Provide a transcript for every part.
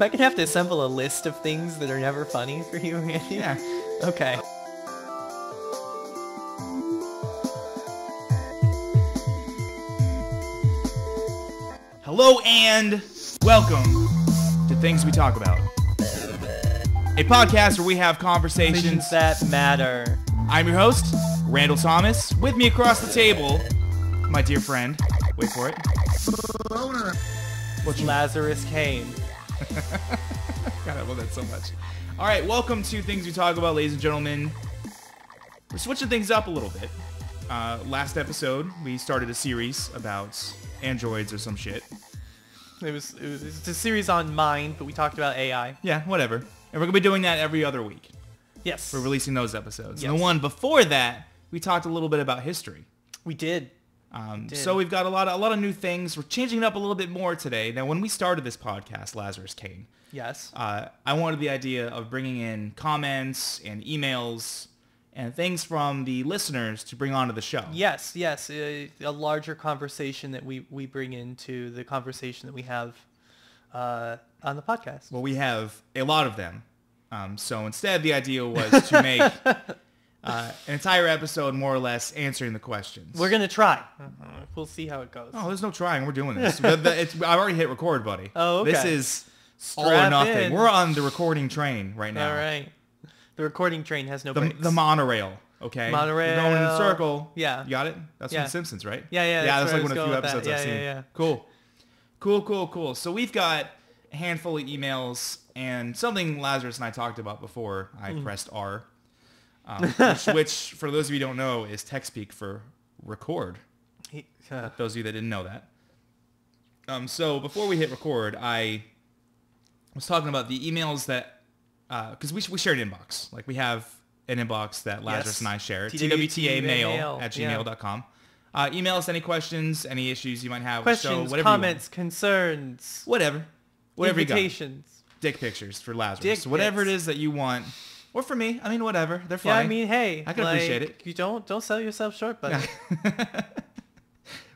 I gonna have to assemble a list of things that are never funny for you, Andy? Yeah. Okay. Hello and welcome to Things We Talk About. A podcast where we have conversations. Visions that matter. I'm your host, Randall Thomas. With me across the table, my dear friend. Wait for it. What you Lazarus Kane. God, I love that so much. All right, welcome to Things We Talk About, ladies and gentlemen. We're switching things up a little bit. Uh, last episode, we started a series about androids or some shit. It was, it was it's a series on mind, but we talked about AI. Yeah, whatever. And we're gonna be doing that every other week. Yes. We're releasing those episodes. And the one before that, we talked a little bit about history. we did. Um, so we've got a lot of a lot of new things. We're changing it up a little bit more today. Now, when we started this podcast, Lazarus Kane, Yes. uh, I wanted the idea of bringing in comments and emails and things from the listeners to bring onto the show. Yes, yes, a, a larger conversation that we, we bring into the conversation that we have uh, on the podcast. Well, we have a lot of them. Um, so instead, the idea was to make uh, an entire episode more or less answering the questions. We're gonna try. We'll see how it goes. Oh, there's no trying. We're doing this. The- the- it's, I've already hit record, buddy. Oh, This okay. is all or Strap nothing. in. We're on the recording train right now. All right. The recording train has no The, brakes. the monorail. Okay. Monorail. We're going in a circle. Yeah. You got it? That's Yeah. from Simpsons, right? Yeah, yeah, Yeah, that's that's where I like was one of the going few with that. episodes I've Yeah, seen. yeah, yeah. Cool. Cool, cool, cool. So we've got a handful of emails and something Lazarus and I talked about before I Mm. pressed R, um, which, which, for those of you who don't know, is TechSpeak for record. He- uh, those of you that didn't know that. Um, so before we hit record, I was talking about the emails that, because we, we share an inbox. Like we have an inbox that Lazarus Yes. and I share. TWTA mail, at gmail.com. Uh, email us any questions, any issues you might have. with show, questions, whatever comments, concerns, Whatever. Whatever you got. Dick pictures for Lazarus. Dick whatever it is that you want. Or for me. I mean, whatever. They're Yeah, fine. I mean, hey, I can appreciate it. You don't don't sell yourself short, buddy.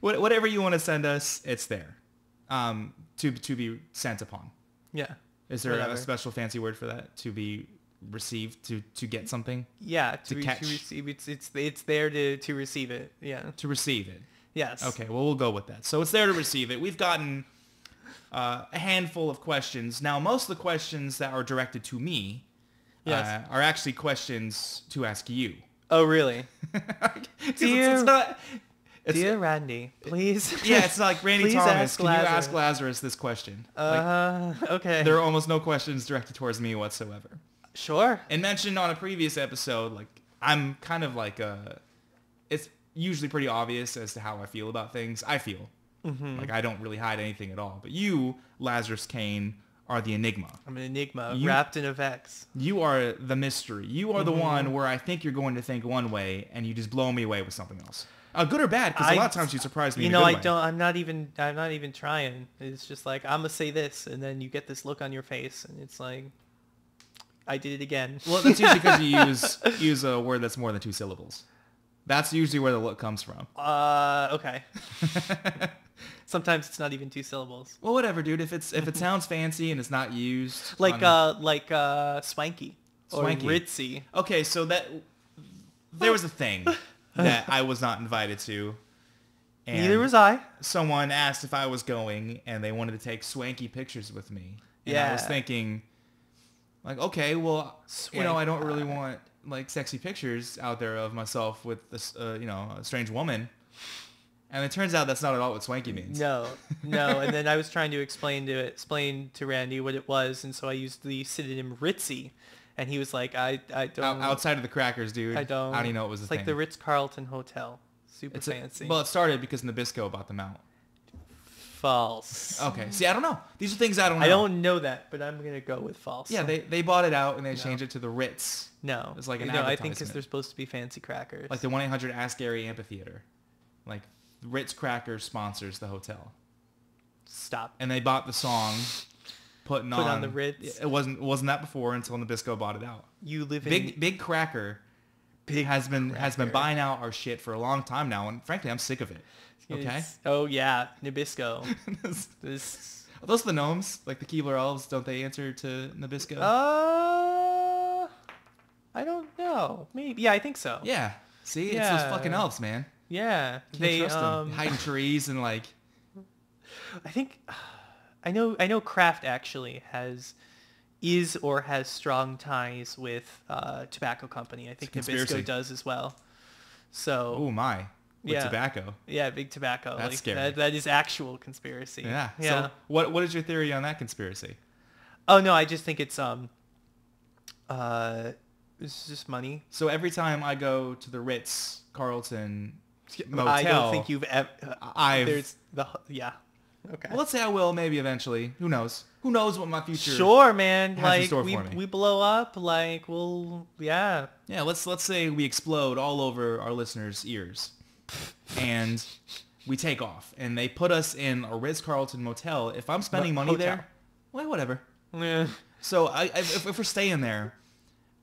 What- whatever you want to send us, it's there. Um, to, to be sent upon. yeah. Is there Whatever. a special fancy word for that? To be received, to to get something, Yeah, to, To catch. to receive it's it's it's there to to receive it. Yeah. to receive it. Yes. Okay, well we'll go with that. So it's there to receive it. We've gotten uh, a handful of questions. Now most of the questions that are directed to me Yes. uh, are actually questions to ask you. Oh, really? Dear- it's not. It's, Dear Randy, please. yeah, it's like Randy Thomas. ask Can you ask Lazarus. Lazarus this question? like, Uh, okay. there are almost no questions directed towards me whatsoever. Sure. and mentioned on a previous episode, like I'm kind of like a. It's usually pretty obvious as to how I feel about things. I feel Mm-hmm. like I don't really hide anything at all. But you, Lazarus Kane, are the enigma. I'm an enigma You- wrapped in a vex. You are the mystery. You are the Mm-hmm. one where I think you're going to think one way, and you just blow me away with something else. Uh, good or bad? Because a lot of times you surprise me. You know, I way. don't. I'm not even. I'm not even trying. It's just like I'm gonna say this, and then you get this look on your face, and it's like, I did it again. Well, that's usually because you use use a word that's more than two syllables. That's usually where the look comes from. Uh, okay. Sometimes it's not even two syllables. Well, whatever, dude. If it's if it sounds fancy and it's not used, Like on- uh, like uh, swanky or Swanky. ritzy. Okay, so that there was a thing that I was not invited to. And Neither was I. Someone asked if I was going, and they wanted to take swanky pictures with me. And I was thinking, like, okay, well, you know, I don't really want like sexy pictures out there of myself with this, uh, you know, a strange woman. And it turns out that's not at all what swanky means. No, no. And then I was trying to explain to explain to Randy what it was, and so I used the synonym ritzy, and he was like, I, I don't, outside of the crackers, dude. I don't. How do you know it was a It's thing? like the Ritz Carlton Hotel, super It's a- fancy. well, it started because Nabisco bought them out. false. Okay. See, I don't know. These are things I don't know. I don't know that, but I'm gonna go with false. Yeah, they, they bought it out and they changed it to the Ritz. no. It's like an no. I think because they're supposed to be fancy crackers. Like the 1-800 Ask Gary Amphitheater. Like Ritz Crackers sponsors the hotel. stop. And they bought the song putting Put on, on the Ritz. It wasn't it wasn't that before until Nabisco bought it out. You live in Big Big Cracker big has been has been buying out our shit for a long time now and frankly I'm sick of it. Okay? It's- Oh yeah, Nabisco. this Are those the gnomes? Like the Keebler elves? Don't they answer to Nabisco? Uh, I don't know. Maybe. Yeah, I think so. yeah. See, it's those fucking elves, man. Yeah. They um. Hide in trees and like. I think I know I know Kraft actually has is or has strong ties with uh, tobacco company. I think. Nabisco does as well. So Oh my. With Yeah. tobacco. yeah, big tobacco. That's like, scary. That, that is actual conspiracy. Yeah. Yeah. So what what is your theory on that conspiracy? oh no, I just think it's um uh it's just money. So every time I go to the Ritz Carlton motel, I don't think you've ever. Uh, uh, I've- There's the yeah. Okay. Well, let's say I will maybe eventually. Who knows? Who knows what my future? Sure, man. Like we we blow up. Like we'll yeah. Yeah. Let's let's say we explode all over our listeners' ears, and we take off, and they put us in a Ritz Carlton motel. If I'm spending Mo- money hotel. there, well, whatever. Yeah. So I, I, if, if we're staying there,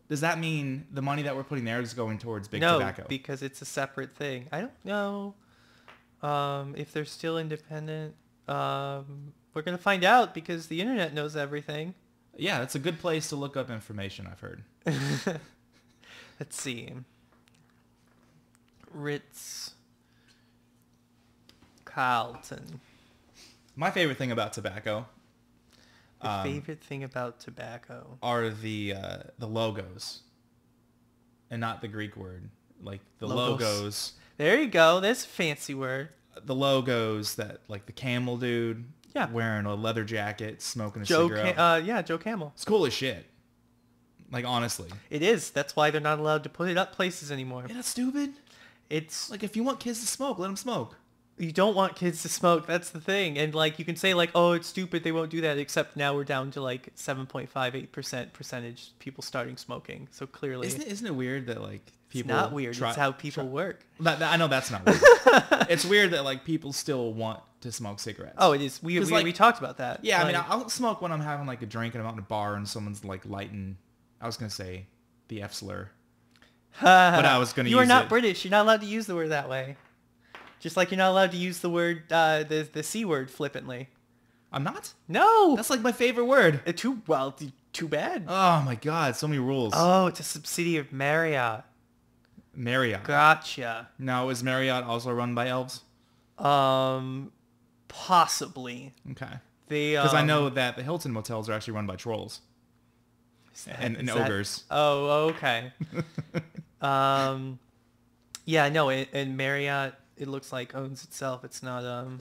does that mean the money that we're putting there is going towards big no, tobacco? because it's a separate thing. I don't know um, if they're still independent. Um, we're gonna find out because the internet knows everything. yeah, that's a good place to look up information. I've heard. Let's see. Ritz Carlton. My favorite thing about tobacco Your Um, favorite thing about tobacco? are the uh, the logos, and not the Greek word. Like the Logos. logos, There you go. That's a fancy word. the logos that like the camel dude, Yeah. wearing a leather jacket, smoking a Joe, cigarette. Cam- uh, yeah, Joe Camel. it's cool as shit. Like honestly, It is. That's why they're not allowed to put it up places anymore. yeah, that's stupid. It's Like if you want kids to smoke, let them smoke. You don't want kids to smoke. That's the thing. And like you can say like, oh, it's stupid. They won't do that. Except now we're down to like 7.58 percent percentage people starting smoking. So clearly, Isn't it, isn't it weird that like people it's not weird. try- it's how people try- work. That, that- I know that's not weird. it's weird that like people still want to smoke cigarettes. Oh, it is. We we, like- we talked about that. yeah. I mean, I'll smoke when I'm having like a drink and I'm out in a bar and someone's like lighting. I was gonna say the F slur. but I was gonna You are not it. British. You're not allowed to use the word that way. Just like you're not allowed to use the word uh, the the c word flippantly. I'm not. No. That's like my favorite word. Uh, too well. Too bad. Oh my god, so many rules. Oh, it's a subsidiary of Marriott. Marriott. Gotcha. Now is Marriott also run by elves? Um, possibly. Okay. They Because I um, know that the Hilton motels are actually run by trolls that- and, and is that- ogres. Oh, okay. um, yeah, no, it, and Marriott, it looks like owns itself. It's not um,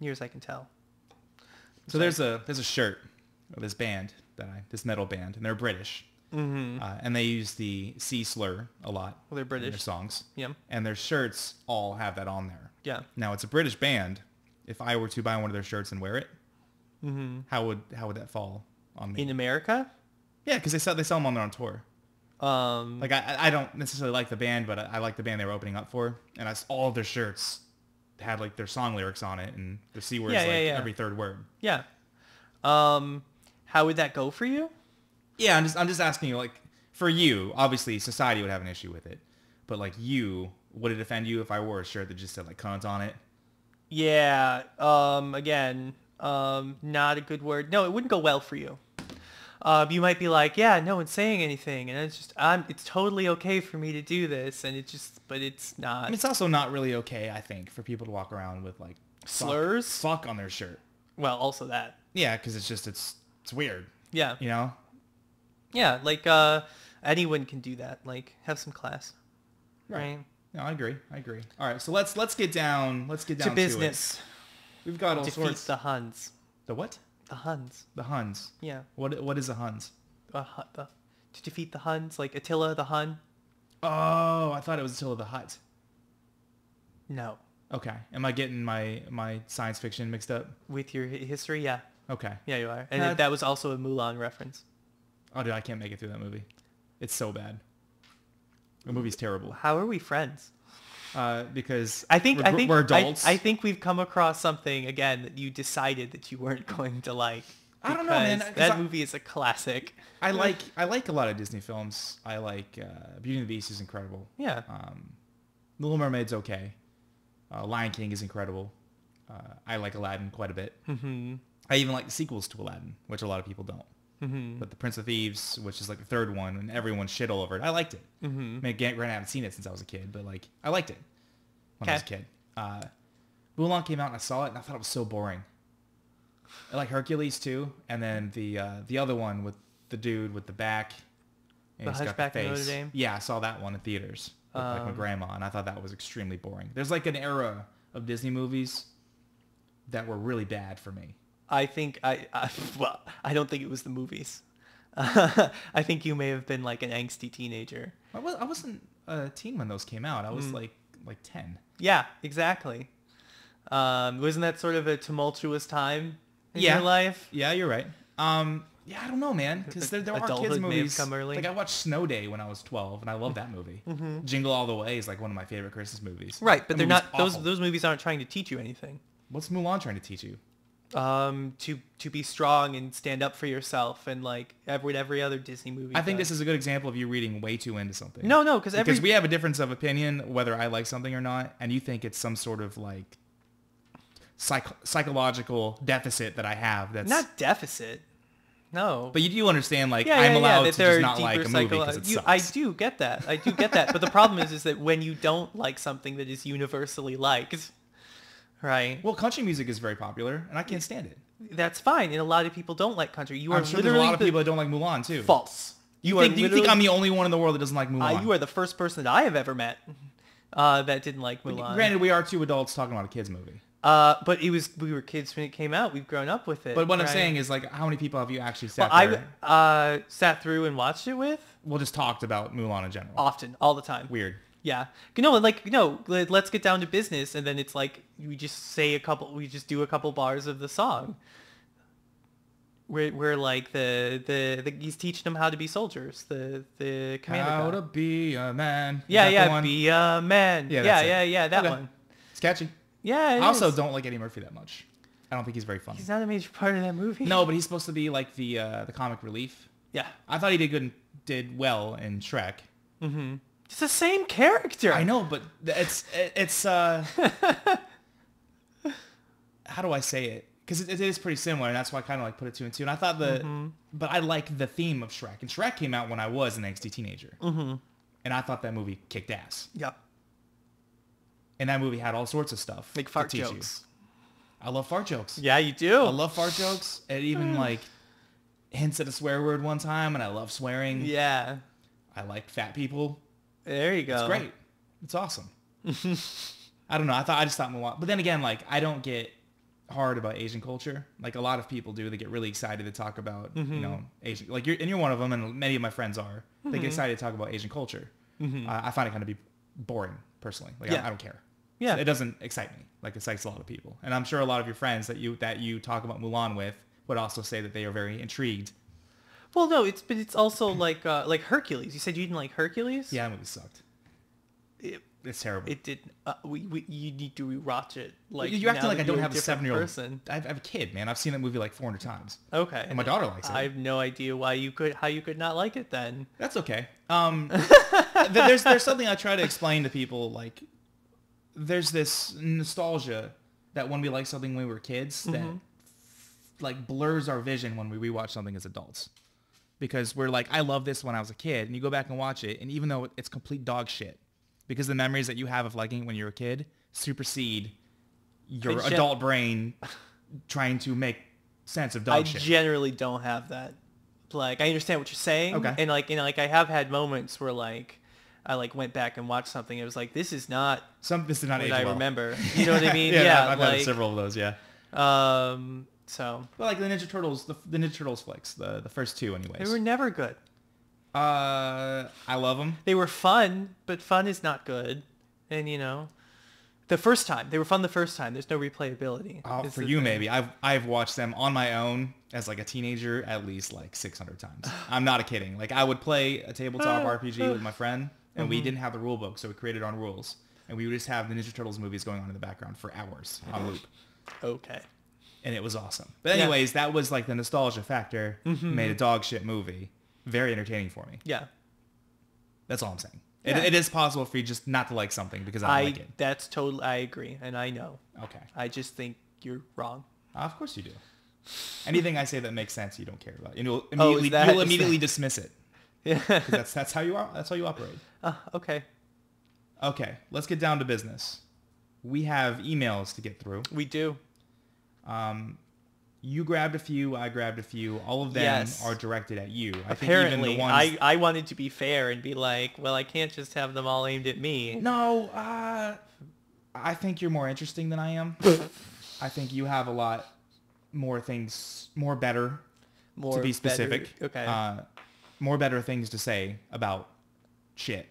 near as I can tell. So there's a there's a shirt of this band that I this metal band and they're British. Mm-hmm. Uh, and they use the C slur a lot Well, they're in their songs. Yeah. And their shirts all have that on there. Yeah. Now it's a British band. If I were to buy one of their shirts and wear it, Mm-hmm. how would how would that fall on me? In America, yeah, because they sell they sell them on their own tour. Um, Like I I don't necessarily like the band, but I, I like the band they were opening up for, and I all of their shirts had like their song lyrics on it, and the c word's Yeah, yeah, like yeah. every third word. yeah. Um, how would that go for you? Yeah, I'm just I'm just asking you like for you, obviously society would have an issue with it, but like you, would it offend you if I wore a shirt that just said like cunt on it? Yeah. Um, again, um, not a good word. No, it wouldn't go well for you. Um, you might be like, yeah, no one's saying anything, and it's just, I'm, it's totally okay for me to do this, and it just, but it's not. I mean, it's also not really okay, I think, for people to walk around with like Slurs? fuck on their shirt. well, also that. Yeah, because it's just it's it's weird, Yeah. you know. Yeah, like, uh, anyone can do that. Like, have some class. Right. Right. No, I agree. I agree. All right, so let's let's get down. Let's get down To business. it. We've got all Defeat sorts. the Huns. The what? The Huns. The Huns. Yeah. What what is a Huns? Uh, the, to defeat the Huns, like Attila the Hun. Oh, I thought it was Attila the Hut. No. Okay, am I getting my my science fiction mixed up? With your hi- history, yeah. Okay. Yeah, you are. And Uh, that was also a Mulan reference. Oh, dude, I can't make it through that movie. It's so bad. The movie's terrible. How are we friends? Uh, because I think we're, I think we're I- adults. I, think we've come across something again that you decided that you weren't going to like. I don't know, man, That I- movie is a classic. I like I like a lot of Disney films. I like uh, Beauty and the Beast is incredible. Yeah. Um, Little Mermaid's okay. Uh, Lion King is incredible. Uh, I like Aladdin quite a bit. Mm-hmm. I even like the sequels to Aladdin, which a lot of people don't. Mm-hmm. But the Prince of Thieves, which is like the third one, and everyone shit all over it. I liked it. Mm-hmm. I mean, granted, I haven't seen it since I was a kid, but like I liked it when I was a kid. Uh, Mulan came out and I saw it, and I thought it was so boring. I like Hercules too, and then the uh, the other one with the dude with the back. and The he's got Hunchback Notre face. Dame? Yeah, I saw that one in theaters with like my Um, grandma, and I thought that was extremely boring. There's like an era of Disney movies that were really bad for me. I think I, I well, I don't think it was the movies. I think you may have been like an angsty teenager. I, was, I wasn't a teen when those came out. I Mm. was like like ten. Yeah, exactly. Um, wasn't that sort of a tumultuous time in Yeah. your life? Yeah, you're right. Um, yeah, I don't know, man, because there, there are kids movies. come early. Like I watched Snow Day when I was 12, and I love that movie. Jingle All the Way is like one of my favorite Christmas movies. Mm-hmm. Right, but That they're not those those movies aren't trying to teach you anything. What's Mulan trying to teach you? Um, to to be strong and stand up for yourself and like every every other Disney movie. I think does. this is a good example of you reading way too into something. no, no, because every because we have a difference of opinion whether I like something or not, and you think it's some sort of like psych- psychological deficit that I have. That's not deficit. No, But you do understand, like yeah, I'm yeah, allowed yeah, to just not like a movie because it you- sucks. I do get that. I do get that. But the problem is, is that when you don't like something that is universally liked, right? Well, country music is very popular, and I can't stand it. That's fine. And a lot of people don't like country. You are I'm sure there's a lot of people that don't like Mulan too. false. You, are think? Do you think I'm the only one in the world that doesn't like Mulan? Uh, you are the first person that I have ever met uh, that didn't like Mulan. Granted, we are two adults talking about a kids movie. Uh, but it was we were kids when it came out. We've grown up with it. But what I'm saying is, like, how many people have you actually sat? well, I uh, sat through and watched it with well, just talked about Mulan in general. often, all the time. Weird. Yeah. No, like no, let- let's get down to business, and then it's like we just say a couple, we just do a couple bars of the song. We're, we're like the, the the he's teaching them how to be soldiers. The the commander. How guy. to be a man. Yeah, yeah, be a man. Yeah, Yeah, yeah, yeah, that Okay. one. It's catchy. Yeah. it I also is. don't like Eddie Murphy that much. I don't think he's very funny. He's not a major part of that movie. No, but he's supposed to be like the uh, the comic relief. Yeah. I thought he did good, did well in Shrek. It's the same character. I know, but it's it's uh, how do I say it? Because it, it is pretty similar, and that's why I kind of like put it two and two. And I thought the, Mm-hmm. but I like the theme of Shrek, and Shrek came out when I was an angsty teenager, mm-hmm. and I thought that movie kicked ass. Yep. And that movie had all sorts of stuff. Like fart teach you. jokes. I love fart jokes. Yeah, you do. I love fart jokes. It even like hints at a swear word one time, and I love swearing. Yeah. I like fat people. There you go. It's great. It's awesome. I don't know. I thought I just thought Mulan, but then again, like I don't get hard about Asian culture. Like a lot of people do. They get really excited to talk about Mm-hmm. you know Asian. Like you're and you're one of them, and many of my friends are. They Mm-hmm. get excited to talk about Asian culture. I I find it kind of be boring personally. Like Yeah. I, I don't care. Yeah. it doesn't excite me. Like it excites a lot of people, and I'm sure a lot of your friends that you that you talk about Mulan with would also say that they are very intrigued. Well, no, it's but it's also like uh, like Hercules. You said you didn't like Hercules. Yeah, that movie sucked. It, It's terrible. it did. Uh, we, we you need to rewatch it. Like you're acting like I don't have a seven-year-old. person. I have, I have a kid, man. I've seen that movie like 400 times. Okay. And my daughter likes it. I have no idea why you could how you could not like it then. That's okay. Um, there's there's something I try to explain to people. Like, there's this nostalgia that when we like something when we were kids that like blurs our vision when we rewatch something as adults. Because we're like, I love this when I was a kid, and you go back and watch it, and even though it's complete dog shit, because the memories that you have of liking it when you're a kid supersede your gen- adult brain trying to make sense of I dog shit. I generally don't have that. Like I understand what you're saying. Okay. And like you know, like I have had moments where like I like went back and watched something. It was like this is not Some this did not what I well. remember. You know what I mean? yeah, yeah. I've, I've had several of those. Yeah. um. So Well, like the Ninja Turtles, the, the Ninja Turtles flicks, the the first two, anyways. they were never good. uh, I love them. They were fun, but fun is not good. And you know, the first time they were fun. The first time there's no replayability. Uh, for you, thing. maybe. I've I've watched them on my own as like a teenager at least like 600 times. I'm not a kidding. Like I would play a tabletop RPG with my friend, and Mm-hmm. we didn't have the rule book, so we created our own rules, and we would just have the Ninja Turtles movies going on in the background for hours on loop. Okay. And it was awesome. But Yeah. anyways, that was like the nostalgia factor made a dog shit movie very entertaining for me. Yeah. That's all I'm saying. It, it is possible for you just not to like something because I I like it. that's totally I agree, and I know. Okay. I just think you're wrong. Uh, of course you do. Anything I say that makes sense, you don't care about. And you'll Oh, immediately, that- you'll immediately that- dismiss it. Yeah. That's that's how you are. That's how you operate. uh, okay. Okay, let's get down to business. We have emails to get through. We do. Um, you grabbed a few. I grabbed a few. All of them Yes. are directed at you. I think Apparently, even the ones. I, I wanted to be fair and be like, well, I can't just have them all aimed at me. No, uh, I think you're more interesting than I am. I think you have a lot more things, more better More to be better- specific. Okay. Uh, more better things to say about shit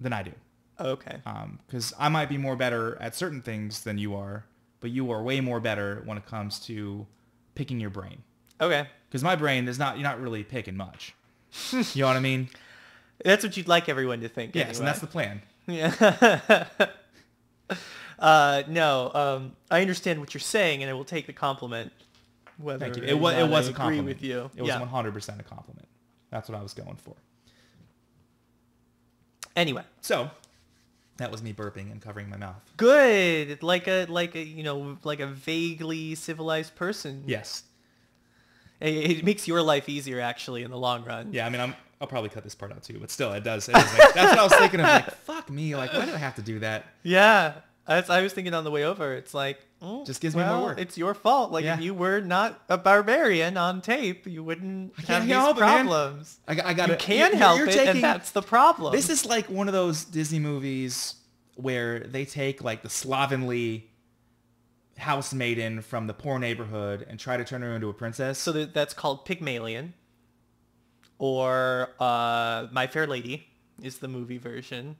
than I do. okay. Because I might be more better at certain things than you are, but you are way more better when it comes to picking your brain. Okay. Because my brain is not, you're not really picking much. you know what I mean? That's what you'd like everyone to think. Yes, anyway. and that's the plan. Yeah. uh, no, um, I understand what you're saying, and I will take the compliment. Whether Thank you. It was, it was I a compliment. With you. It was yeah. 100% a compliment. That's what I was going for. Anyway, So, that was me burping and covering my mouth. good. Like a like a you know like a vaguely civilized person. Yes. It, it makes your life easier actually in the long run. Yeah, I mean, I'm, I'll probably cut this part out too, but still, it does. It like, that's what I was thinking of. Like, fuck me. Like, why do I have to do that? Yeah. That's, I was thinking on the way over. It's like mm, Just gives me more work. It's your fault. Like Yeah. if you were not a barbarian on tape, you wouldn't can't have these help it, man. problems. I, got- I got You can help it, and that's the problem. This is like one of those Disney movies where they take like the slovenly house maiden from the poor neighborhood and try to turn her into a princess. So th- that's called Pygmalion, or uh, My Fair Lady is the movie version,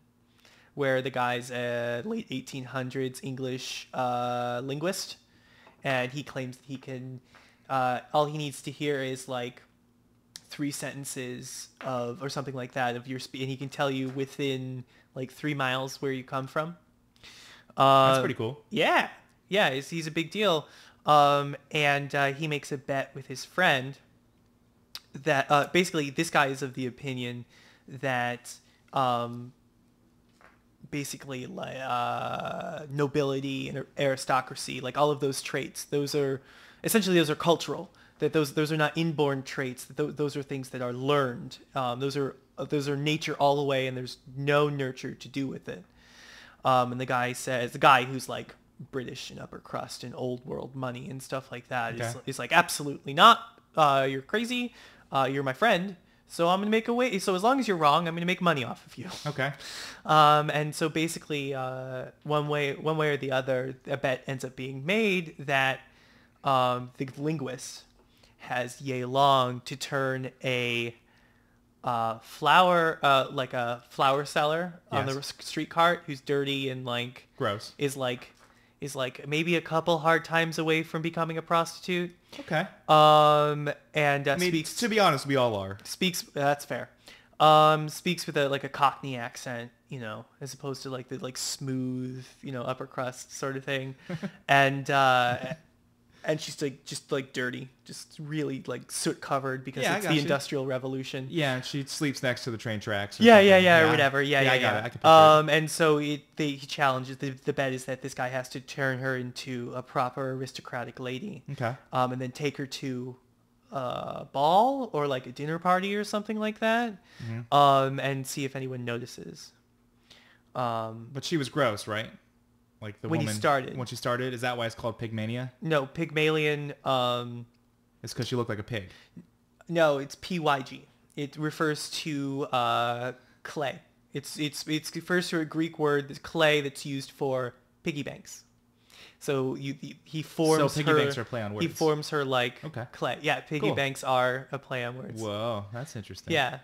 where the guy's a late 1800s English uh, linguist, and he claims that he can. Uh, all he needs to hear is like three sentences of or something like that of your speech, and he can tell you within like three miles where you come from. Uh, that's pretty cool. yeah, yeah, he's, he's a big deal. Um, and uh, he makes a bet with his friend that uh, basically this guy is of the opinion that um, basically like uh, nobility and aristocracy, like all of those traits, those are essentially those are cultural. That those those are not inborn traits. That those, those are things that are learned. Um, those are those are nature all the way, and there's no nurture to do with it. Um, and the guy says, the guy who's like British and upper crust and old world money and stuff like that is Okay. is like, absolutely not. Uh, you're crazy. Uh, you're my friend. So I'm going to make a way. So as long as you're wrong, I'm going to make money off of you. Okay. Um, and so basically, uh, one way, one way or the other, a bet ends up being made that um, the linguist has yay long to turn a uh, flower, uh, like a flower seller on the street cart who's dirty and like Gross. is like is like maybe a couple hard times away from becoming a prostitute. Okay. Um, and uh, I mean, speaks to be honest, we all are. speaks that's fair um speaks with a like a cockney accent you know as opposed to like the like smooth you know upper crust sort of thing and uh and she's like just like dirty just really like soot covered because Yeah, I it's got the you. industrial revolution Yeah, and she sleeps next to the train tracks. Or yeah, yeah, something. yeah, or whatever. Yeah, yeah, I yeah. got it. I can picture it. um, and so it, they, he challenges the, the bet is that this guy has to turn her into a proper aristocratic lady. Okay. Um, and then take her to a ball or like a dinner party or something like that. Mm-hmm. Um, and see if anyone notices. Um, But she was gross, right? Like the When he started. When she started, is that why it's called Pygmania? no, Pygmalion. Um, It's because she looked like a pig. no, it's PYG. It refers to uh, clay. It's it's it's refers to a Greek word, that's clay, that's used for piggy banks. So you he forms so piggy her, banks are a play on words. He forms her like Okay. clay. Yeah, piggy Cool. banks are a play on words. Whoa, that's interesting. Yeah.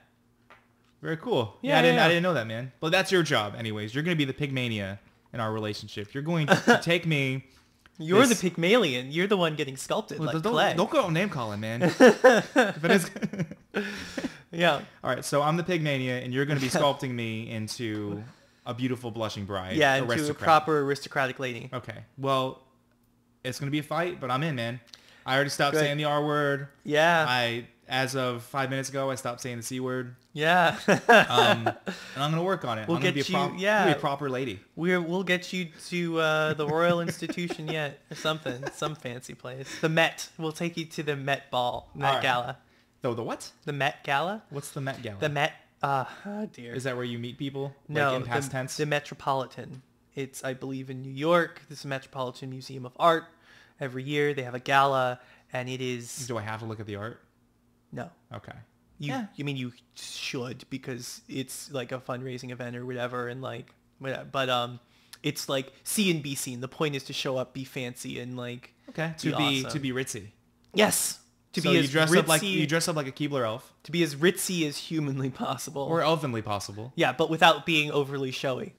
Very cool. Yeah, Yeah, I didn't. yeah, I didn't know that, man. But that's your job, anyways. You're gonna be the Pygmania in our relationship. You're going to take me. You're This- the Pygmalion. You're the one getting sculpted Well, like don't, clay. don't go name calling, man. If it is- Yeah. All right, so I'm the Pygmania, and you're gonna be sculpting me into a beautiful blushing bride. Yeah, into a proper aristocratic lady. Okay. Well, it's gonna be a fight, but I'm in, man. I already stopped Good. saying the R word. Yeah. I as of five minutes ago, I stopped saying the c word, Yeah. um, and I'm gonna work on it. We'll I'm get be a you- prop- yeah. Be a proper lady. We're, we'll get you to uh, the Royal Institution yet, or something, some fancy place. The Met. We'll take you to the Met Ball, Met right. Gala. Oh, the what? The Met Gala. What's the Met Gala? The Met. Uh, oh dear. Is that where you meet people? no, like in past the, tense. the Metropolitan. It's, I believe, in New York. This is the Metropolitan Museum of Art. Every year they have a gala, and it is Do I have to look at the art? no. Okay. You, Yeah. you mean you should because it's like a fundraising event or whatever, and like, whatever. but um, it's like see and be seen. The point is to show up, be fancy, and like Okay. To be awesome. to be ritzy. yes, to so be you as dress ritzy, up like you dress up like a Keebler elf, to be as ritzy as humanly possible. or elvenly possible. yeah, but without being overly showy.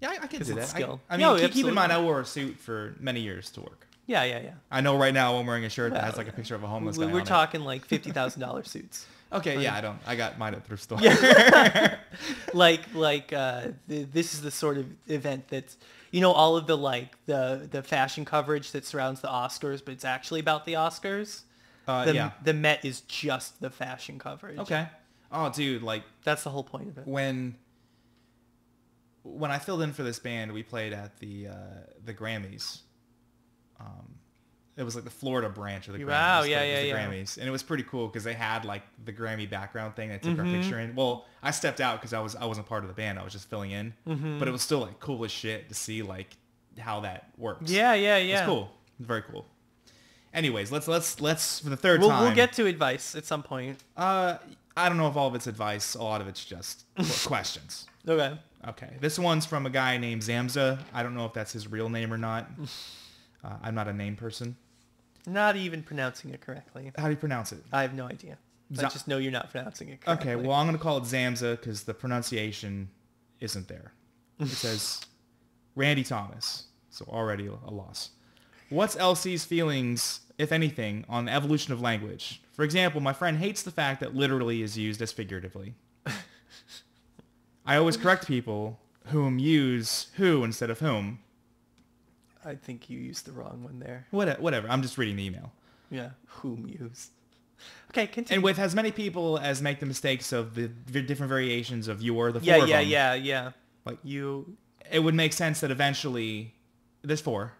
Yeah, I, I can 'Cause do that. skill. I, I mean, No, keep, keep in mind, I wore a suit for many years to work. Yeah, yeah, yeah. I know right now I'm wearing a shirt that has like a picture of a homeless We- guy. We're on it. talking like fifty thousand dollar suits. Okay, yeah, I don't. I got mine at thrift store. like like uh, th- this is the sort of event that's you know all of the like the the fashion coverage that surrounds the Oscars, but it's actually about the Oscars. Uh, The, yeah. the Met is just the fashion coverage. Okay. Oh, dude, like That's the whole point of it. when when I filled in for this band, we played at the uh, the Grammys. Um, it was like the Florida branch of the Grammys. Wow, yeah, yeah, yeah. Grammys, and it was pretty cool because they had like the Grammy background thing. They took Mm-hmm. our picture in. Well, I stepped out because I was I wasn't part of the band. I was just filling in, Mm-hmm. but it was still like cool as shit to see like how that works. Yeah, yeah, yeah. it's cool. It's very cool. Anyways, let's let's let's for the 3rd We'll, time. we'll get to advice at some point. Uh, I don't know if all of it's advice. A lot of it's just questions. Okay. Okay, this one's from a guy named Zamza. I don't know if that's his real name or not. Uh, I'm not a name person. Not even pronouncing it correctly. How do you pronounce it? I have no idea. I just know you're not pronouncing it correctly. Okay, well I'm gonna call it Zamza because the pronunciation isn't there. It says Randy Thomas, so already a loss. What's LC's feelings, if anything, on the evolution of language? For example, my friend hates the fact that literally is used as figuratively. I always correct people whom use who instead of whom. I think you used the wrong one there. What, whatever. I'm just reading the email. Yeah. Whom use. Okay, continue. And with as many people as make the mistakes of the different variations of your, the four yeah, of yeah, them, yeah, yeah. Like- you. it would make sense that eventually there's four,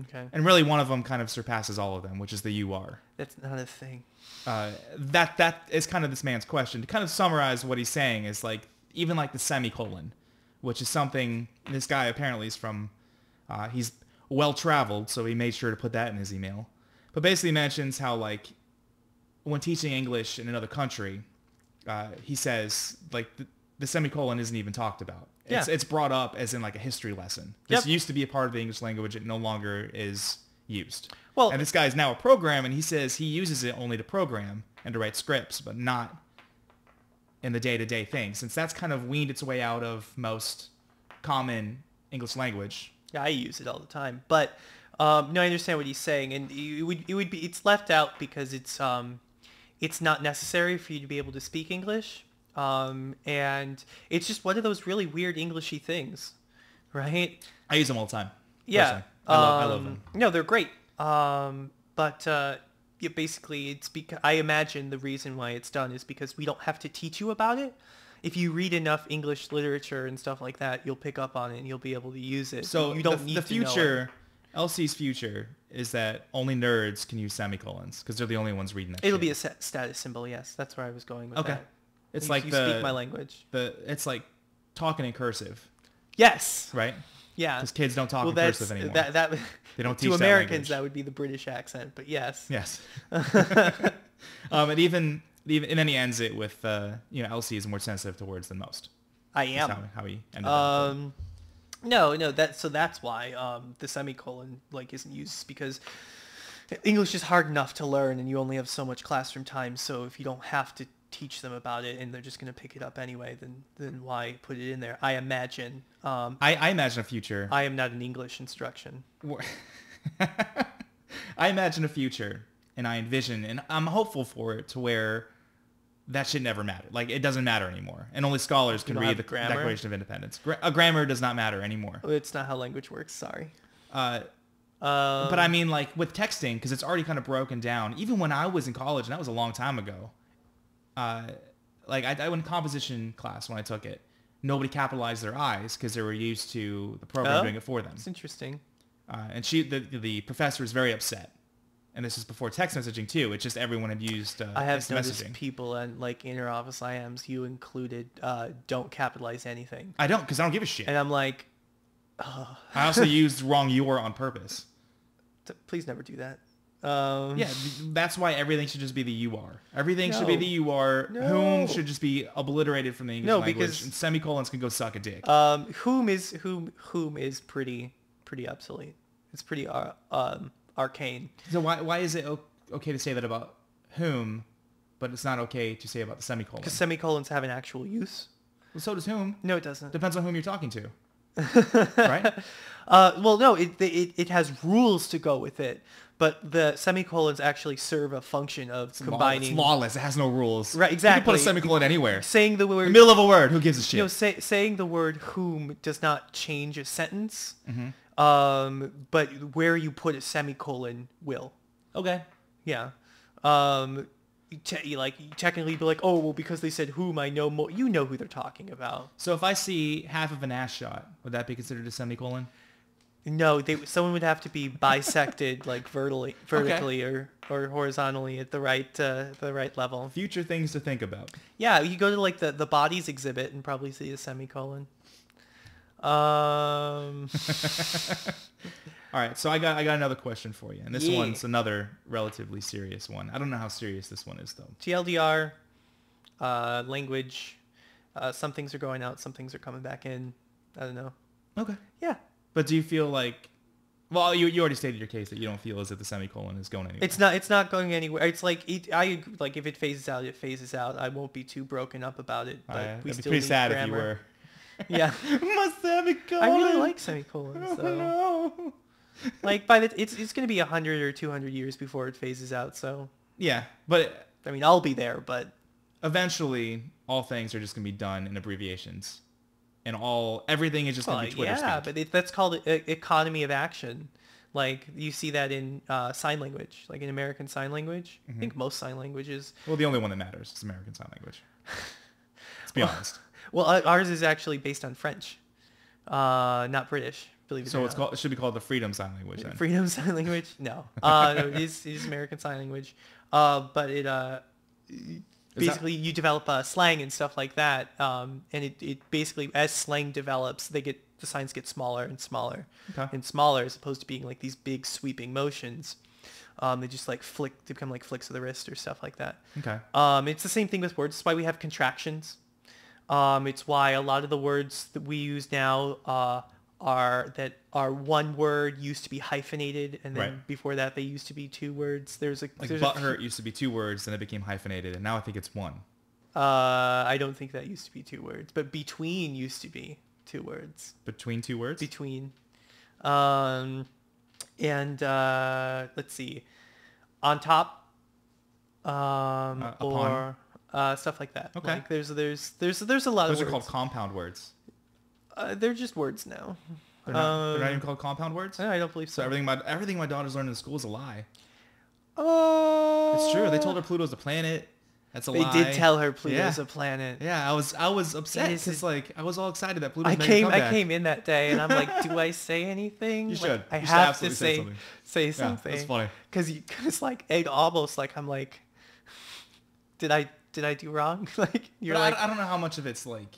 Okay. and really one of them kind of surpasses all of them, which is the you are. That's not a thing. Uh, that that is kind of this man's question. To kind of summarize what he's saying is like even like the semicolon, which is something this guy apparently is from. Uh, he's well traveled, so he made sure to put that in his email. But basically mentions how like when teaching English in another country, uh, he says like the, the semicolon isn't even talked about. It's, Yeah. it's brought up as in like a history lesson. This Yep. used to be a part of the English language. It no longer is used. Well- and this guy is now a programmer, and he says he uses it only to program and to write scripts, but not in the day-to-day thing, since that's kind of weaned its way out of most common English language. Yeah, I use it all the time. But um, no, I understand what he's saying, and it would it would be it's left out because it's um, it's not necessary for you to be able to speak English, um, and it's just one of those really weird Englishy things, right? I use them all the time. Yeah. I love, I love um, them. No, they're great. Um, but uh, yeah, basically, it's because I imagine the reason why it's done is because we don't have to teach you about it. If you read enough English literature and stuff like that, you'll pick up on it and you'll be able to use it. So you don't the, need the to future, LC's future is that only nerds can use semicolons because they're the only ones reading that. It'll shit. be a status symbol. Yes, that's where I was going with Okay. that. It's You- like you the speak my language. the it's like talking in cursive, Yes. right? Yeah. Because kids don't talk Well, in cursive anymore. that that. They don't to teach that Americans language. that would be the British accent, but yes. Yes. um, and even and then he ends it with uh, you know LC is more sensitive to words than most. I am. how, how he ended up. Um, no, no. That so that's why um, the semicolon like isn't used because English is hard enough to learn, and you only have so much classroom time. So if you don't have to teach them about it, and they're just gonna pick it up anyway, then then why put it in there? I imagine. Um, I, I imagine a future. I am not an English instruction. I imagine a future, and I envision, and I'm hopeful for it to where that should never matter. Like it doesn't matter anymore, and only scholars can read the grammar? Declaration of Independence. Gra- a grammar does not matter anymore. It's not how language works. Sorry. Uh, Um, But I mean, like with texting, because it's already kind of broken down. Even when I was in college, and that was a long time ago. Uh, like I, I went in composition class when I took it. Nobody capitalized their eyes because they were used to the program Oh. doing it for them. it's interesting. Uh, and she, the, the professor, was very upset. And this is before text messaging too. It's just everyone had used uh, I have noticed messaging. people and like inner office IMs, you included, uh, don't capitalize anything, I don't, because I don't give a shit. and I'm like, I also used wrong "your" on purpose. "T- please never do that. Um, Yeah, that's why everything should just be the "you are." Everything should be the "you are." No. Whom should just be obliterated from the English No, language. because- and semicolons can go suck a dick. Um, whom is whom? Whom is pretty pretty obsolete. It's pretty uh, um arcane. so why why is it okay to say that about whom, but it's not okay to say about the semicolon? Because semicolons have an actual use. Well, so does whom. No, it doesn't. Depends on whom you're talking to. right? Uh, well, no, it, it it has rules to go with it, but the semicolons actually serve a function of combining. It's combining. lawless. It has no rules. Right, exactly. You can put a semicolon anywhere. Saying the In word the middle of a word. Who gives a shit? you know, say, saying the word whom does not change a sentence, Mm-hmm. Um, but where you put a semicolon will. okay. Yeah. Um, te- like you technically be like, oh well, because they said whom, I know more. You know who they're talking about. So if I see half of an ass shot, would that be considered a semicolon? No, they someone would have to be bisected like vertically, vertically or or horizontally at the right uh, the right level. Future things to think about. Yeah, you go to like the the bodies exhibit and probably see a semicolon. Um, All right, so I got I got another question for you, and this Yeah. one's another relatively serious one. I don't know how serious this one is though. TLDR, uh, language. Uh, some things are going out, some things are coming back in. I don't know. Okay. Yeah, But do you feel like, well, you, you already stated your case that you don't feel as if the semicolon is going anywhere. it's not. It's not going anywhere. It's like it, I like if it phases out, it phases out. I won't be too broken up about it. But Uh, we it'd be still pretty need sad grammar. if you were. Yeah, My semicolon. I really like semicolons. Oh, So. no. Like by the it's it's gonna be a hundred or two hundred years before it phases out. So Yeah, but I mean, I'll be there, but eventually, all things are just gonna be done in abbreviations, and all everything is just gonna well, be Twitter yeah, speak. but it, that's called e- economy of action. Like you see that in uh, sign language, like in American Sign Language. I Mm-hmm. think most sign languages. Well, the only one that matters is American Sign Language. Let's be honest. Well, uh, ours is actually based on French, uh, not British. Believe it So or it's not. called. It should be called the Freedom Sign Language then. Freedom Sign Language? No. Uh, no, it is, it is American Sign Language. Uh, but it, uh, basically you develop uh, slang and stuff like that. Um, and it, it basically, as slang develops, they get, the signs get smaller and smaller Okay. and smaller as opposed to being like these big sweeping motions. Um, they just like flick, they become like flicks of the wrist or stuff like that. Okay. Um, it's the same thing with words. That's why we have contractions. Um, it's why a lot of the words that we use now uh, are that are one word used to be hyphenated, and then Right. before that they used to be two words. There's a Like there's a butthurt used to be two words, then it became hyphenated, and now I think it's one. uh, I don't think that used to be two words, but between used to be two words. Between two words. Between, um, and uh, let's see, on top, um, Uh, or uh, stuff like that. Okay. Like there's there's there's there's a lot of Those are called compound words. Uh, they're just words now. They're not, they're not Um, even called compound words. I don't believe So so. everything my everything my daughter's learned in school is a lie. Uh, It's true. They told her Pluto's a planet. That's a They lie. They did tell her Pluto's Yeah. a planet. Yeah, I was I was upset because like I was all excited that Pluto. I came I came in that day and I'm like, do I say anything? You Like, should. I should have to say say something. say Yeah, that's funny. Cause you, cause like it almost like I'm like, did I did I do wrong? like you're But like I, I don't know how much of it's like.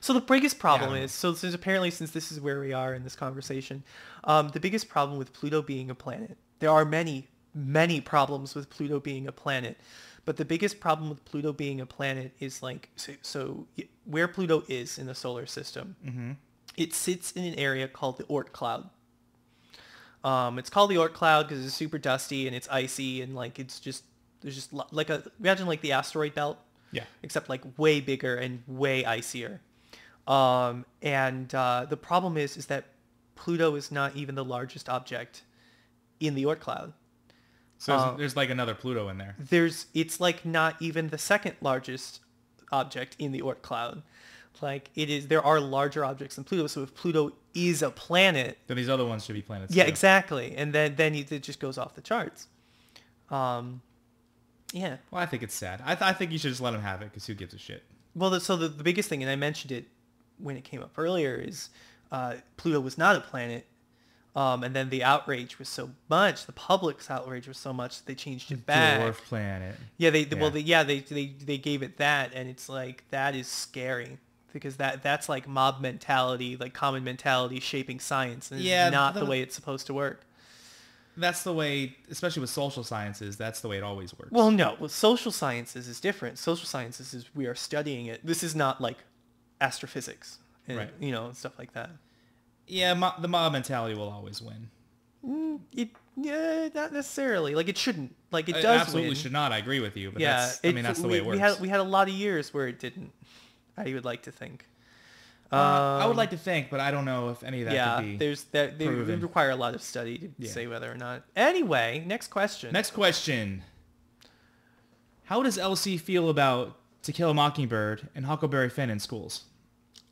So the biggest problem Yeah. is so since apparently since this is where we are in this conversation, um, the biggest problem with Pluto being a planet. There are many many problems with Pluto being a planet, but the biggest problem with Pluto being a planet is like so, so where Pluto is in the solar system. Mm-hmm. It sits in an area called the Oort cloud. Um, it's called the Oort cloud because it's super dusty and it's icy and like it's just there's just lo- like a imagine like the asteroid belt Yeah. except like way bigger and way icier. Um, and uh, the problem is, is that Pluto is not even the largest object in the Oort cloud. So there's, Uh, there's like another Pluto in there. There's, it's like not even the second largest object in the Oort cloud. Like it is, there are larger objects than Pluto. So if Pluto is a planet, Then these other ones should be planets. yeah, too. exactly. And then then it it just goes off the charts. Um, yeah. Well, I think it's sad. I, th- I think you should just let him have it because who gives a shit? Well, the, so the, the biggest thing, and I mentioned it when it came up earlier, is uh, Pluto was not a planet. Um, and then the outrage was so much, the public's outrage was so much that they changed it back. Dwarf planet. Yeah, they well, Yeah. they, yeah, they, they they gave it that, and it's like that is scary because that that's like mob mentality, like common mentality shaping science, and Yeah, it's not the the- way it's supposed to work. That's the way, especially with social sciences. That's the way it always works. Well, no, well, social sciences is different. Social sciences is we are studying it. This is not like astrophysics, and, Right. You know, stuff like that. yeah, mo- the mob mentality will always win. Mm, it yeah, not necessarily. Like it shouldn't. Like it It does absolutely win. should not. I agree with you. But yeah, that's, I mean, that's the we, way it works. We had we had a lot of years where it didn't. I would like to think. Uh, I would Um, like to think, but I don't know if any of that yeah, there's that. They, they require a lot of study to Yeah. say whether or not. Anyway, next question. Next question. How does LC feel about To Kill a Mockingbird and Huckleberry Finn in schools?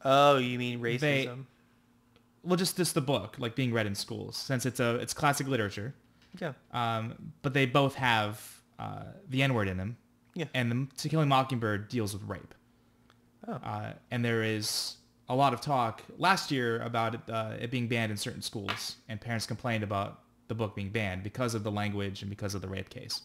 Oh, you mean They- racism? Well, just just the book, like being read in schools, since it's a it's classic literature. yeah. Um, but they both have uh, the N word in them. Yeah. And the To Kill a Mockingbird deals with rape. Oh. Uh, and there is a lot of talk last year about it, uh, it being banned in certain schools, and parents complained about the book being banned because of the language and because of the rape case.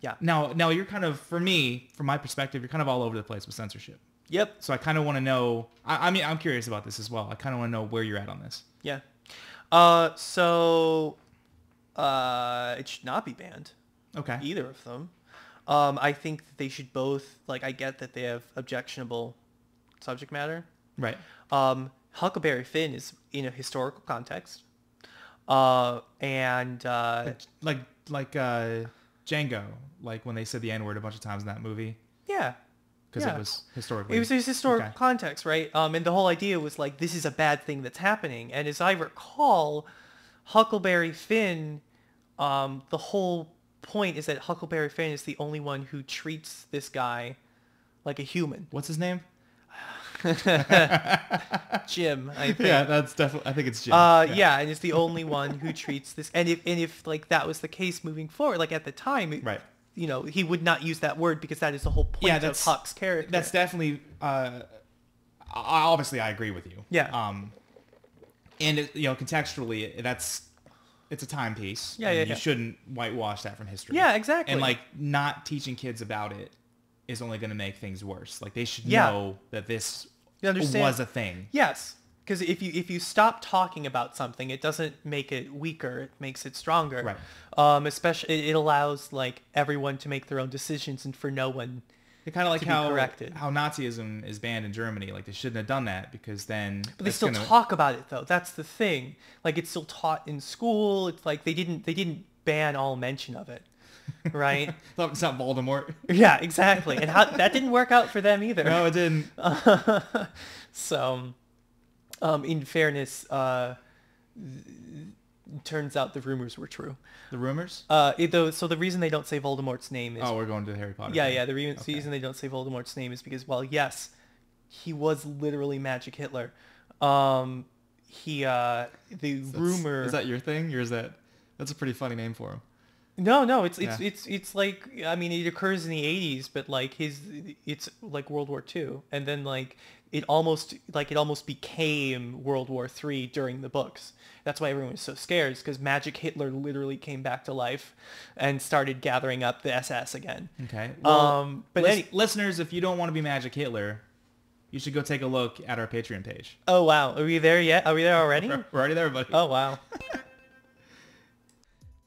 Yeah. Now, now you're kind of, for me, from my perspective, you're kind of all over the place with censorship. Yep. So I kind of want to know. I, I mean, I'm curious about this as well. I kind of want to know where you're at on this. Yeah. Uh, so, uh, it should not be banned. Okay. Either of them. Um, I think that they should both. Like, I get that they have objectionable subject matter. Right. Um, Huckleberry Finn is in a historical context. Uh, and uh, Like like uh, Django, like when they said the N word a bunch of times in that movie yeah, because Yeah. it was historically. It was his historical Okay. context, right? Um, and the whole idea was like, this is a bad thing that's happening. And as I recall, Huckleberry Finn, um, the whole point is that Huckleberry Finn is the only one who treats this guy like a human. What's his name? Jim, I think. Yeah, that's definitely. I think it's Jim. Uh, yeah. and it's the only one who treats this. And if and if like that was the case moving forward, like at the time, it- Right. You know, he would not use that word because that is the whole point Yeah, of that's- Huck's character. That's definitely. Uh, I- obviously, I agree with you. Yeah. Um, and it- you know, contextually, that's it's a timepiece. Yeah, yeah, You yeah. shouldn't whitewash that from history. Yeah, exactly. And like not teaching kids about it is only going to make things worse. Like they should Yeah. know that this You understand? was a thing. Yes, because if you if you stop talking about something, it doesn't make it weaker; it makes it stronger. Right. Um, especially it, it allows like everyone to make their own decisions and for no one. It's kind of like how corrected. how Nazism is banned in Germany. Like they shouldn't have done that because then. But they still gonna- talk about it though. That's the thing. Like it's still taught in school. It's like they didn't they didn't ban all mention of it, right? It's not Voldemort. yeah, exactly. And how that didn't work out for them either. no, it didn't. So, um, in fairness, uh, turns out the rumors were true. The rumors. Uh, it, though, so the reason they don't say Voldemort's name is Oh, we're going to the Harry Potter. yeah, thing. yeah. The re- Okay. reason they don't say Voldemort's name is because, well, yes, he was literally Magic Hitler. Um, he, uh, the That's- rumor. Is that your thing, or is that? That's a pretty funny name for him. No, no, it's it's Yeah. it's it's like I mean it occurs in the 80s, but like his it's like World War II, and then like it almost like it almost became World War III during the books. That's why everyone was so scared, because Magic Hitler literally came back to life and started gathering up the SS again. Okay. Um, but lis- any- listeners, if you don't want to be Magic Hitler, you should go take a look at our Patreon page. Oh wow, are we there yet? Are we there already? We're already there, buddy. Oh wow.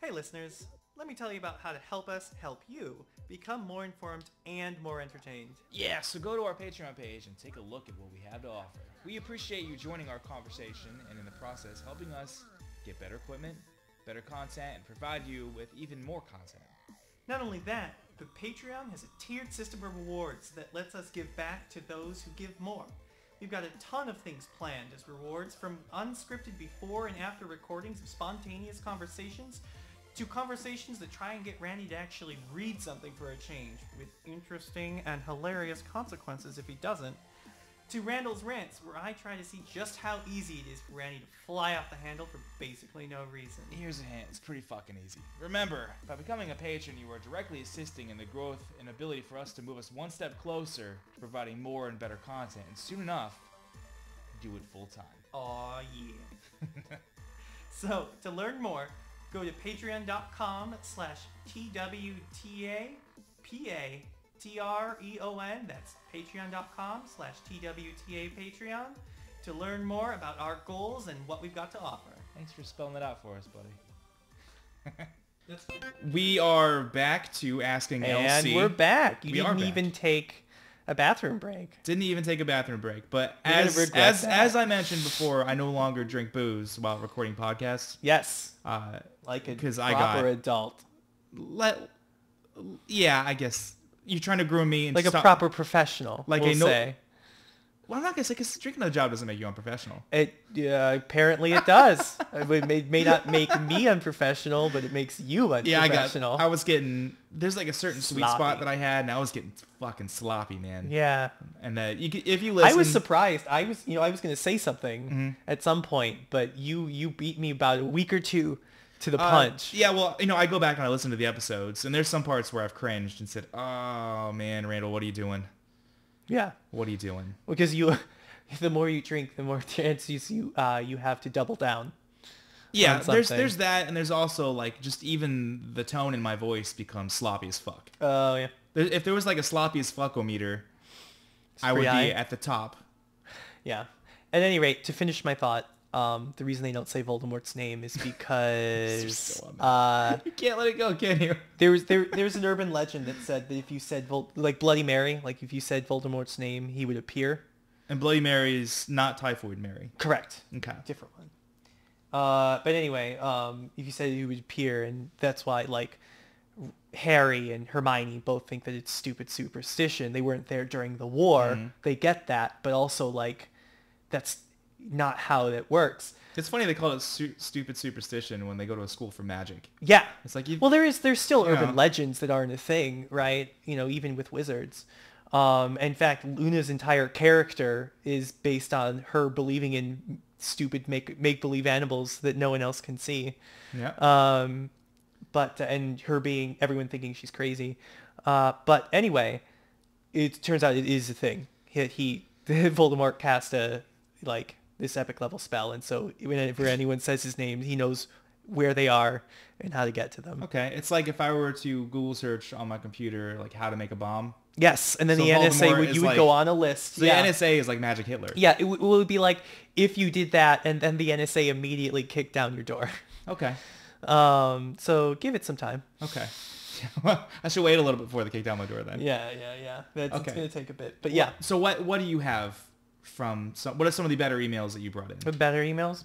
hey listeners, let me tell you about how to help us help you become more informed and more entertained. Yeah, so go to our Patreon page and take a look at what we have to offer. We appreciate you joining our conversation and in the process helping us get better equipment, better content, and provide you with even more content. Not only that, but Patreon has a tiered system of rewards that lets us give back to those who give more. We've got a ton of things planned as rewards, from unscripted before and after recordings of spontaneous conversations to conversations that try and get Randy to actually read something for a change, with interesting and hilarious consequences if he doesn't. to Randall's Rants, where I try to see just how easy it is for Randy to fly off the handle for basically no reason. Here's a hint. It's pretty fucking easy. Remember, by becoming a patron, you are directly assisting in the growth and ability for us to move us one step closer to providing more and better content. And soon enough, do it full time. Aw, yeah. so, to learn more, go to patreon.com slash T-W-T-A-P-A-T-R-E-O-N. That's patreon.com slash T-W-T-A Patreon to learn more about our goals and what we've got to offer. Thanks for spelling it out for us, buddy. We are back to asking and LC. we're back. You We are didn't back. even take a bathroom break. Didn't even take a bathroom break, but You're as as that. as I mentioned before, I no longer drink booze while recording podcasts. Yes, Uh, like a 'Cause I proper got- adult. let, yeah, I guess you're trying to groom me and Like a proper professional, Like we'll a no- say. Well, I'm not gonna say because drinking a job doesn't make you unprofessional. It yeah, apparently it does. it may, may not make me unprofessional, but it makes you unprofessional. Yeah, I got. I was getting. There's like a certain sweet spot that I had, and I was getting fucking sloppy, man. yeah. And uh, you, if you listen, I was surprised. I was, you know, I was going to say something Mm-hmm. at some point, but you you beat me about a week or two to the Uh, punch. yeah, well, you know, I go back and I listen to the episodes, and there's some parts where I've cringed and said, "Oh man, Randall, what are you doing? Yeah, What are you doing?" because you, the more you drink, the more chances you uh you have to double down. Yeah, there's there's that, and there's also like just even the tone in my voice becomes sloppy as fuck. Oh yeah. There, if there was like a sloppy as fuckometer, I would be at the top. Yeah. At any rate, to finish my thought, um, the reason they don't say Voldemort's name is because uh, You can't let it go, can you? there was there there's an urban legend that said that if you said Vol- like Bloody Mary, like if you said Voldemort's name, he would appear. And Bloody Mary is not Typhoid Mary. Correct. Okay. Different one. Uh, but anyway, um, if you said he would appear, and that's why like Harry and Hermione both think that it's stupid superstition. They weren't there during the war. Mhm. They get that, but also like that's not how it works. It's funny they call it su- stupid superstition when they go to a school for magic. Yeah. It's like you. Well, there is there's still urban know. legends that aren't a thing, right? You know, even with wizards. Um, in fact, Luna's entire character is based on her believing in stupid make make believe animals that no one else can see. yeah. Um, but and her being everyone thinking she's crazy. Uh, but anyway, it turns out it is a thing. He, he Voldemort cast a like this epic level spell, and so whenever anyone says his name, he knows where they are and how to get to them. okay. It's like if I were to Google search on my computer like how to make a bomb. Yes, and then So the NSA would you would like- go on a list. So yeah. the NSA is like Magic Hitler. yeah, it, w- it would be like if you did that, and then the NSA immediately kicked down your door. Okay. Um, so give it some time. Okay. I should wait a little bit before they kick down my door then. Yeah, yeah, yeah. That's, Okay. It's gonna take a bit, but yeah. So what what do you have from some? What are some of the better emails that you brought in? With better emails.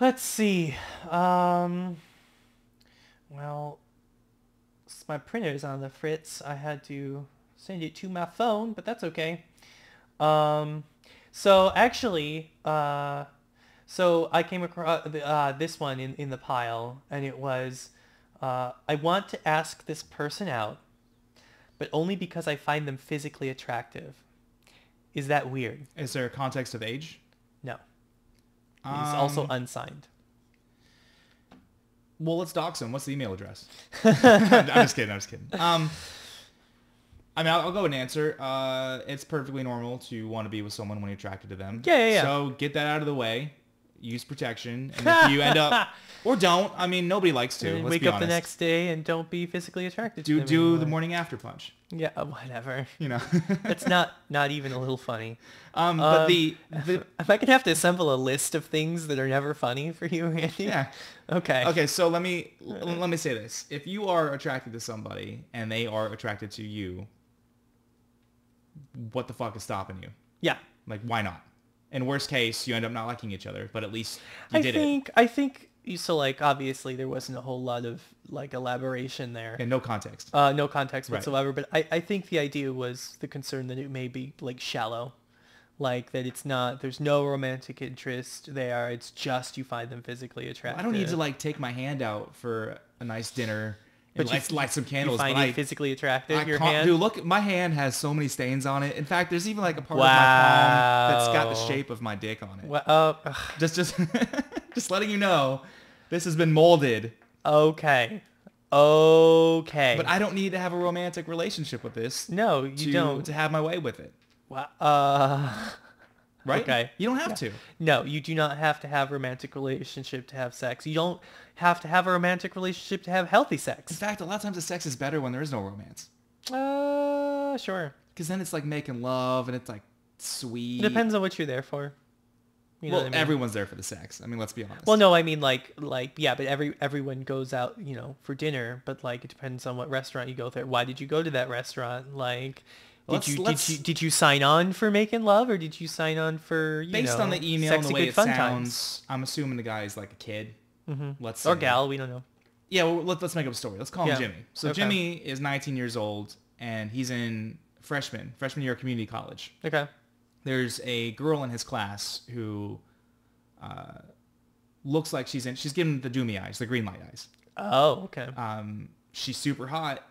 Let's see. Um, well, my printer's on the fritz. I had to send it to my phone, but that's okay. Um, so actually, uh, so I came across uh, this one in, in the pile, and it was, uh, I want to ask this person out, but only because I find them physically attractive. Is that weird? Is there a context of age? No. He's also Um, unsigned. Well, let's dox him. What's the email address? I'm just kidding. I'm just kidding. Um, I mean, I'll, I'll go and answer. Uh, it's perfectly normal to want to be with someone when you're attracted to them. Yeah, yeah, yeah. So get that out of the way. Use protection, and if you end up or don't, I mean, nobody likes to. Let's wake up honest. the next day and don't be physically attracted to Do them do the morning after punch. Yeah, uh, whatever. You know. It's not not even a little funny. um, but Um, the, the If I could have to assemble a list of things that are never funny for you, Andy. yeah. Okay. Okay, so let me l- let me say this: if you are attracted to somebody and they are attracted to you, what the fuck is stopping you? Yeah. Like, why not? In worst case, you end up not liking each other, but at least you I did think I think you so like obviously there wasn't a whole lot of like elaboration there. And no context. Uh, no context Right. whatsoever, but I, I think the idea was the concern that it may be like shallow. Like that it's not, there's no romantic interest there. It's just you find them physically attractive. I don't need to like take my hand out for a nice dinner and you- light, light some You candles. find but I, physically attractive, I your hand? Dude, look, my hand has so many stains on it. In fact, there's even like a part of my palm that's got the shape of my dick on it. Well, uh, Just, just, just letting you know, this has been molded. okay. Okay. But I don't need to have a romantic relationship with this. no, you to, don't. to have my way with it, Wa- Uh, right? Okay. You don't have to. no, you do not have to have a romantic relationship to have sex. You don't have to have a romantic relationship to have healthy sex. In fact, a lot of times the sex is better when there is no romance. Uh, sure. Because then it's like making love and it's like sweet. It depends on what you're there for. You know well, I mean? everyone's there for the sex. I mean, let's be honest. Well, no, I mean like like yeah, but every everyone goes out, you know, for dinner. But like it depends on what restaurant you go there. Why did you go to that restaurant? Like, did Let's- you let's- did you did you sign on for making love or did you sign on for you Based know, on the email and the way good it sounds, times? I'm assuming the guy is like a kid. Mm-hmm. Let's or say. gal? We don't know. Yeah, well, let, let's make up a story. Let's call him Yeah. Jimmy. So Okay. Jimmy is 19 years old and he's in freshman, freshman year community college. Okay. There's a girl in his class who uh, looks like she's in. She's giving the doomy eyes, the green light eyes. Oh, okay. Um, she's super hot,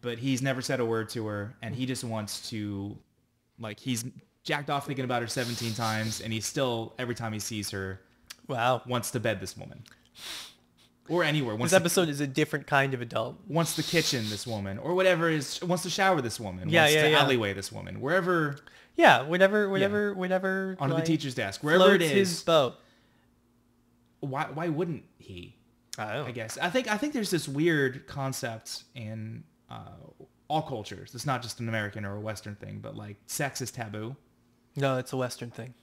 but he's never said a word to her, and he just wants to, like, he's jacked off thinking about her 17 times, and he still every time he sees her wow. wants to bed this woman, or anywhere. Wants This episode is a different kind of adult. wants the kitchen this woman, or whatever is wants to shower this woman. Yeah, wants yeah, to yeah. alleyway this woman, wherever Yeah, whatever, whatever, whatever. onto like, the teacher's desk, wherever it floats his boat. why why wouldn't he? Oh. I guess I think I think there's this weird concept in uh, all cultures. It's not just an American or a Western thing, but like sex is taboo. No, it's a Western thing.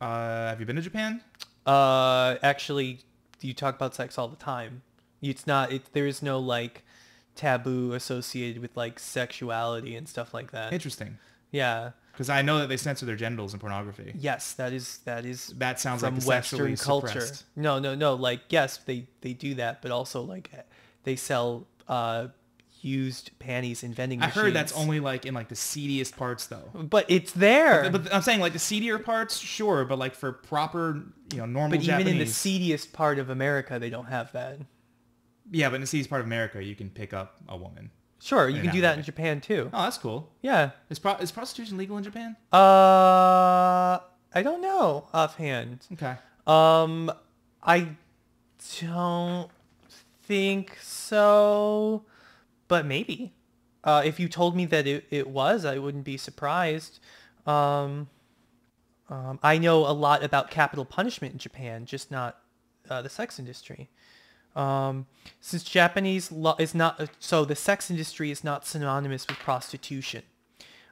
Uh, have you been to Japan? Uh, actually, you talk about sex all the time. It's not. It there is no like taboo associated with like sexuality and stuff like that. Interesting, yeah. because I know that they censor their genitals in pornography. Yes, that is that is That sounds from like Western culture. suppressed. No, no, no. Like yes, they they do that, but also like they sell uh used panties in vending machines. I machines. heard that's only like in like the seediest parts though. But it's there. But I'm saying like the seedier parts, sure, but like for proper, you know, normal But even in the seediest part of America, they don't have that. yeah, but in the seediest part of America, you can pick up a woman. Sure, you can do that in Japan too. Oh, that's cool. Yeah. Is, pro- is prostitution legal in Japan? Uh, I don't know offhand. Okay. Um, I don't think so, but maybe. Uh, if you told me that it, it was, I wouldn't be surprised. Um, um, I know a lot about capital punishment in Japan, just not uh, the sex industry. Um, since Japanese law is not so, the sex industry is not synonymous with prostitution.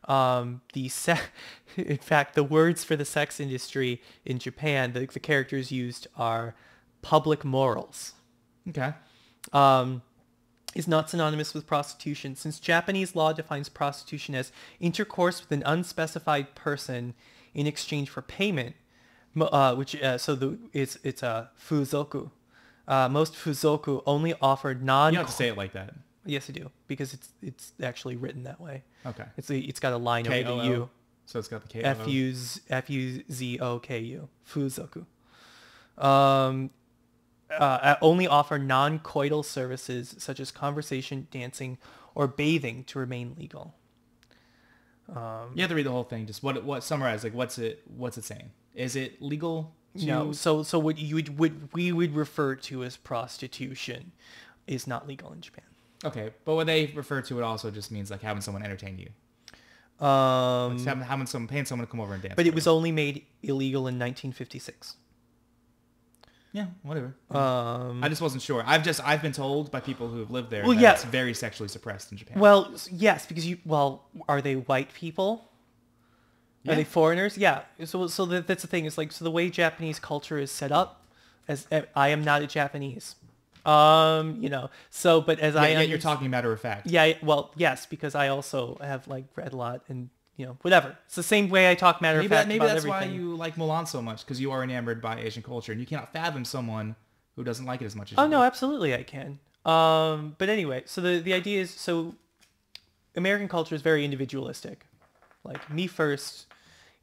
Um, the se- in fact, the words for the sex industry in Japan, the, the characters used are public morals. Okay. Um, is not synonymous with prostitution since Japanese law defines prostitution as intercourse with an unspecified person in exchange for payment, uh, which uh, so the it's it's a fuzoku. Uh, most fuzoku only offer non. You don't have to say it like that. Yes, I do because it's it's actually written that way. Okay. It's a, it's got a line over the K-O-O. U. So it's got the K. F U Z F U Z O K U. Fuzoku. Um, uh, only offer non-coital services such as conversation, dancing, or bathing to remain legal. You have to read the whole thing. Just what what summarize like what's it what's it saying? Is it legal to No, so so what you would, would we would refer to as prostitution is not legal in Japan. Okay, but what they refer to it also just means like having someone entertain you. Um, Just having, having someone paying someone to come over and dance. but it was only made illegal in 1956. Yeah, whatever. Um, I just wasn't sure. I've just I've been told by people who have lived there Well, that yeah. it's very sexually suppressed in Japan. Well, yes, because you. Well, are they white people? Are they foreigners? Yeah. So, so that, that's the thing. It's like so the way Japanese culture is set up. As eh, I am not a Japanese, um, you know. So, but as yeah, I yet under- you're talking matter of fact. Yeah. Well, yes, because I also have like read a lot and you know whatever. It's the same way I talk matter Maybe, of that, fact maybe about that's everything. why you like Mulan so much because you are enamored by Asian culture and you cannot fathom someone who doesn't like it as much as Oh you. no, do. absolutely I can. Um, but anyway, so the the idea is so American culture is very individualistic. Like me first,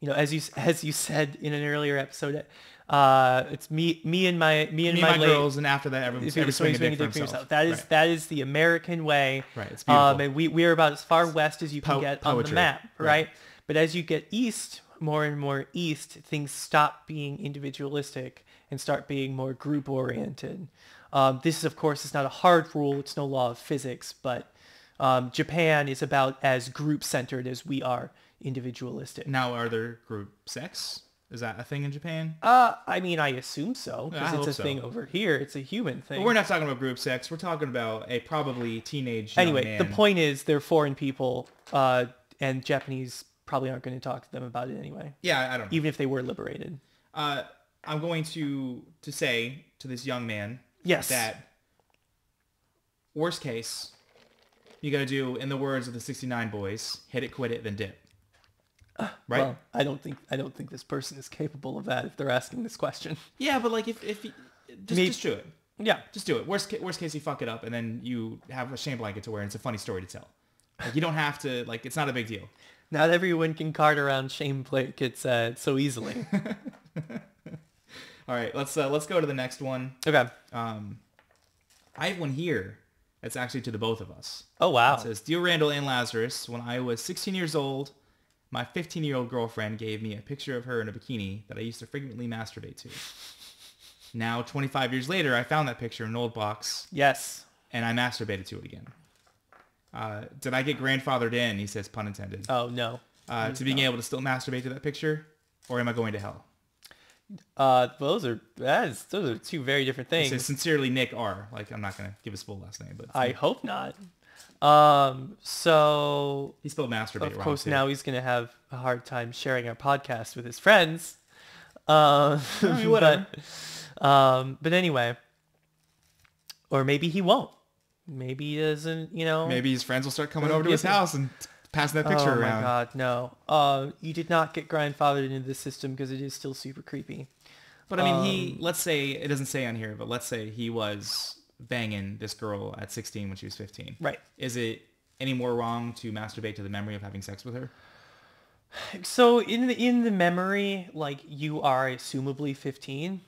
you know, as you as you said in an earlier episode, Uh, it's me, me and my, me and Me my, my girls, and after that, you're every swing a swinging dick for dick for himself. yourself. That is Right. that is the American way. Right, it's beautiful. Um, and we we are about as far west as you can Po- get on the map, right? Right. But as you get east, more and more east, things stop being individualistic and start being more group oriented. Um, this is, of course, it's not a hard rule. It's no law of physics, but um, Japan is about as group centered as we are individualistic. Now, are there group sex? Is that a thing in Japan? Uh, I mean, I assume so because it's a so. thing over here. It's a human thing. But we're not talking about group sex. We're talking about a probably teenage. anyway, the point is they're foreign people, uh, and Japanese probably aren't going to talk to them about it anyway, Yeah, I don't know. even if they were liberated. Uh, I'm going to to say to this young man Yes. that worst case, you got to do, in the words of the 69 boys, hit it, quit it, then dip. Right? Well, I don't think I don't think this person is capable of that if they're asking this question. yeah, but like if if you, just Maybe- just do it. Yeah. Just do it. Worst worst case, you fuck it up, and then you have a shame blanket to wear, and it's a funny story to tell. Like you don't have to. Like it's not a big deal. Not everyone can cart around shame blankets uh, so easily. All right, let's uh, let's go to the next one. okay. Um, I have one here. That's actually to the both of us. Oh wow. It says, Dear Randall and Lazarus, when I was 16 years old, my 15-year-old girlfriend gave me a picture of her in a bikini that I used to frequently masturbate to. Now, 25 years later, I found that picture in an old box, Yes. and I masturbated to it again. Uh, did I get grandfathered in, he says, pun intended, Oh no. uh, to being able to still masturbate to that picture? Or am I going to hell? Uh, those are that is those are two very different things. says, sincerely, Nick R. Like, I'm not going to give his full last name, but I hope not. Um. So he spelled masturbate of course now he's gonna have a hard time sharing our podcast with his friends. Uh, I mean, whatever. but, um, but anyway, or maybe he won't. Maybe he doesn't. You know. Maybe his friends will start coming over to his house and passing that picture oh around. my god, no. Uh, you did not get grandfathered into the system because it is still super creepy. But I mean, he Um, let's say it doesn't say on here, but let's say he was banging this girl at 16 when she was 15. Right. Is it any more wrong to masturbate to the memory of having sex with her? So in the in the memory, like you are assumably 15,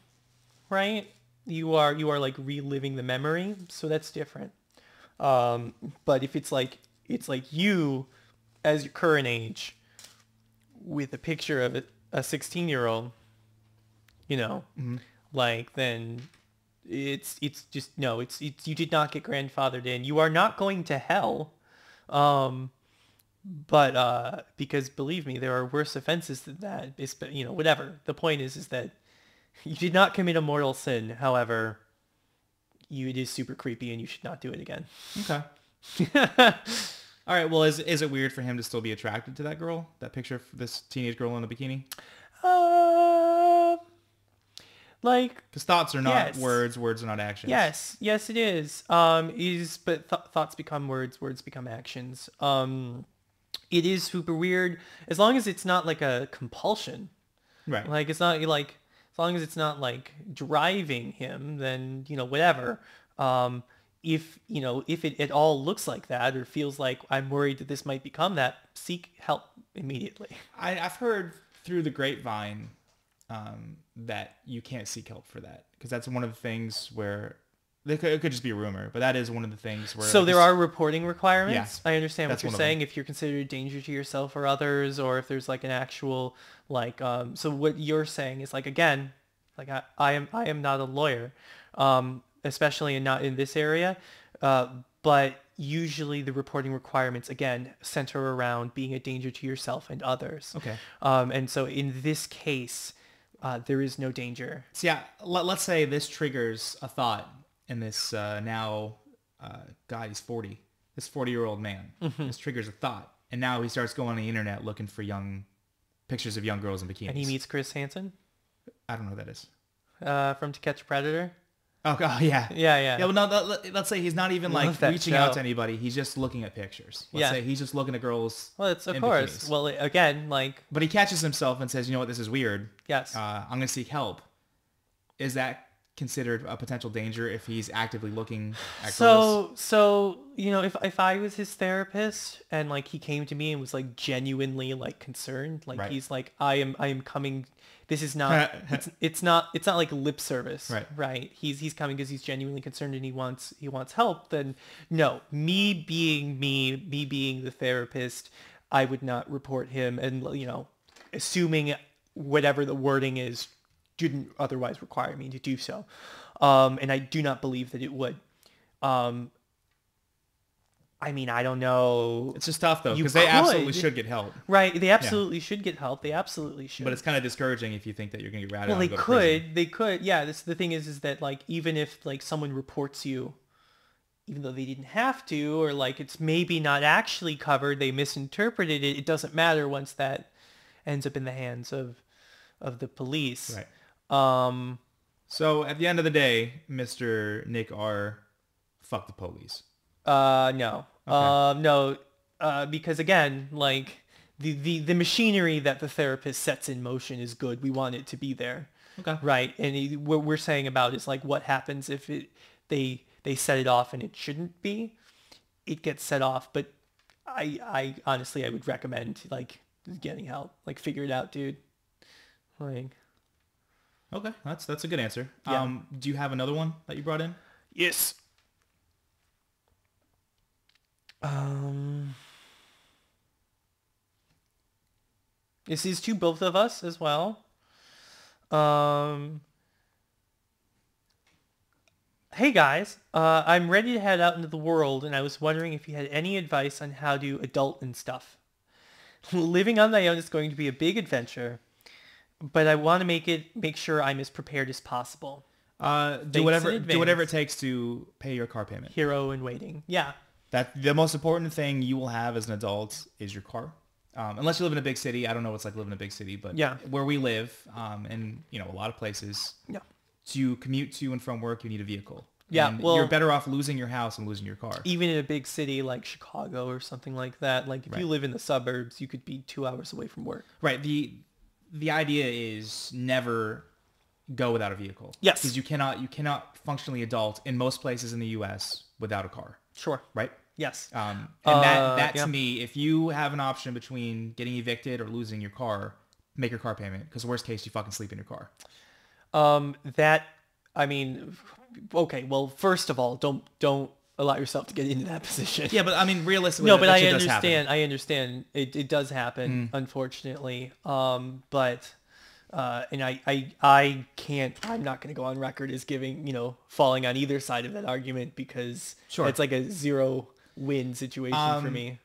right? You are you are like reliving the memory, so that's different. Um, but if it's like it's like you as your current age with a picture of a, a 16 year old, you know, like then it's it's just no, it's it's you did not get grandfathered in. You are not going to hell. Um, but uh, because believe me, there are worse offenses than that. It's, you know, whatever. The point is, is that you did not commit a mortal sin. However, you it is super creepy, and you should not do it again. Okay. All right. Well, is is it weird for him to still be attracted to that girl? That picture of this teenage girl in a bikini? Like Because thoughts are not Yes. words, words are not actions. yes, yes, it is. Um, is but th- thoughts become words, words become actions. Um, it is super weird as long as it's not like a compulsion. Right. Like it's not like as long as it's not like driving him, then you know whatever. Um, if you know if it at all looks like that or feels like I'm worried that this might become that, seek help immediately. I, I've heard through the grapevine um, that you can't seek help for that because that's one of the things where it could, it could just be a rumor, but that is one of the things where. So like, there are reporting requirements. I understand what you're one of them. saying. If you're considered a danger to yourself or others, or if there's like an actual like, um, so what you're saying is like again, like I, I am I am not a lawyer, um, especially in not in this area, uh, but usually the reporting requirements again center around being a danger to yourself and others. Okay. Um, and so in this case, uh, there is no danger. So yeah, let, let's say this triggers a thought in this uh, now uh, guy. He's forty. This forty-year-old man. Mm-hmm. This triggers a thought, and now he starts going on the internet looking for young pictures of young girls in bikinis. And he meets Chris Hansen I don't know who that is. uh, from To Catch a Predator. Oh, God, yeah. Yeah, yeah. Yeah, well, no, let- let, let's say he's not even like reaching out to anybody. He's just looking at pictures. Let's Yeah. say he's just looking at girls. Well, it's of course. bikinis. Well, again, like But he catches himself and says, "You know what? This is weird. yes, Uh, I'm going to seek help." Is that considered a potential danger if he's actively looking at girls? So so you know if if I was his therapist and like he came to me and was like genuinely like concerned, like Right. he's like I am I am coming. This is not it's it's not it's not like lip service, Right. Right. He's he's coming because he's genuinely concerned and he wants he wants help. Then no, me being me, me being the therapist, I would not report him and you know, assuming whatever the wording is didn't otherwise require me to do so. Um, and I do not believe that it would. Um, I mean, I don't know. It's just tough though because they absolutely should get help. Right. They absolutely should get help. They absolutely should. But it's kind of discouraging if you think that you're gonna get ratted well, they could. They could. Yeah. This the thing is, is that like even if like someone reports you, even though they didn't have to, or like it's maybe not actually covered, they misinterpreted it. It doesn't matter once that ends up in the hands of of the police. Right. Um. So at the end of the day, Mr. Nick R. Fuck the police. Uh, no. Um, no. Uh, because again, like the, the the machinery that the therapist sets in motion is good. We want it to be there. Okay. Right. And it, what we're saying about is like what happens if it they they set it off and it shouldn't be. It gets set off, but I I honestly I would recommend like getting help. Like figure it out, dude. Like Okay, that's that's a good answer. Yeah. Um, do you have another one that you brought in? yes. Um. This is to both of us as well. Um. Hey guys, uh, I'm ready to head out into the world, and I was wondering if you had any advice on how to adult and stuff. Living on my own is going to be a big adventure, but I want to make it make sure I'm as prepared as possible. Uh, do whatever do whatever it takes to pay your car payment. Hero in waiting. Yeah. That the most important thing you will have as an adult is your car. Um, unless you live in a big city, I don't know what it's like living in a big city, but Yeah. where we live, um, and you know a lot of places, Yeah. to commute to and from work, you need a vehicle. Yeah, And well- you're better off losing your house and losing your car. Even in a big city like Chicago or something like that, like if Right. you live in the suburbs, you could be two hours away from work. Right. The the idea is never go without a vehicle. Yes. Because you cannot you cannot functionally adult in most places in the U.S. without a car. Sure. Right. Yes. Um, and Uh, that that yeah. to me, if you have an option between getting evicted or losing your car, make your car payment. Because worst case, you fucking sleep in your car. Um, that, I mean, okay. Well, first of all, don't don't allow yourself to get into that position. Yeah, but I mean, realistically, no, but that I shit does happen. understand. I understand. It it does happen, Mm. unfortunately. Um, but. Uh, and I, I, I can't, I'm not going to go on record as giving, you know, falling on either side of that argument because Sure. it's like a zero win situation for Um, me.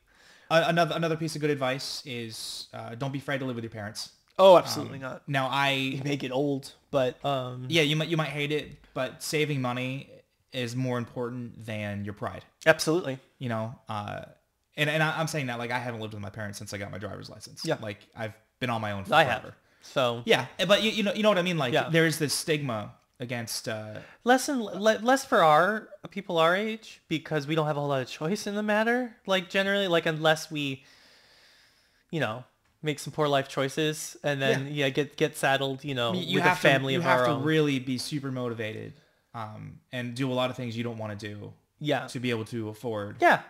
Uh, another another piece of good advice is uh, don't be afraid to live with your parents. Oh, absolutely Um, not. Now, I You may get old, but um, yeah, you might you might hate it, but saving money is more important than your pride. absolutely. You know, uh, and and I, I'm saying that like I haven't lived with my parents since I got my driver's license. Yeah. like I've been on my own. For I have. So Yeah, but you, you know you know what I mean. Like Yeah. there's this stigma against. Uh, less and le- less for our people our age because we don't have a whole lot of choice in the matter. Like generally, like unless we, you know, make some poor life choices and then yeah, get get saddled, you know, you with have a family to, you of have to really be super motivated um, and do a lot of things you don't want to do yeah, to be able to afford. yeah,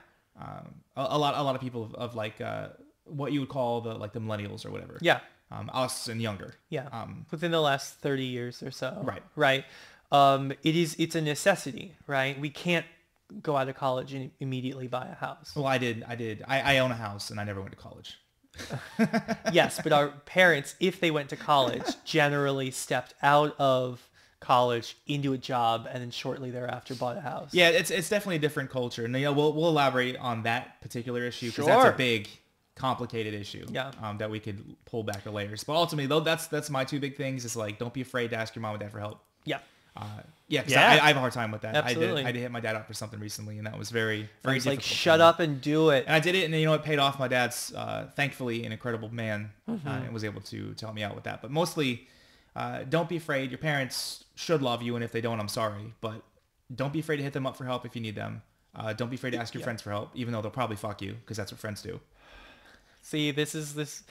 Um, a, a lot a lot of people of, of like uh, what you would call the like the millennials or whatever. yeah, Um, us and younger. yeah. Um, Within the last thirty years or so. Right. Right. Um, it is. It's a necessity, right? We can't go out of college and immediately buy a house. well, I did. I did. I, I own a house and I never went to college. yes, but our parents, if they went to college, generally stepped out of college into a job and then shortly thereafter bought a house. Yeah, it's it's definitely a different culture, and you know, we'll we'll elaborate on that particular issue because that's a big, complicated issue. Yeah. Um, that we could pull back the layers, but ultimately, though, that's that's my two big things. Is like, don't be afraid to ask your mom and dad for help. Yeah. Uh, yeah, Yeah. I, I have a hard time with that. Absolutely. I did I did hit my dad up for something recently, and that was very very was like, shut up and do it. And I did it, and you know, it paid off. My dad's uh, thankfully an incredible man, Mm-hmm. uh, and was able to to help me out with that. But mostly, uh, don't be afraid. Your parents should love you, and if they don't, I'm sorry. But don't be afraid to hit them up for help if you need them. Uh, don't be afraid to ask your Yeah. friends for help, even though they'll probably fuck you, because that's what friends do. See, this is this,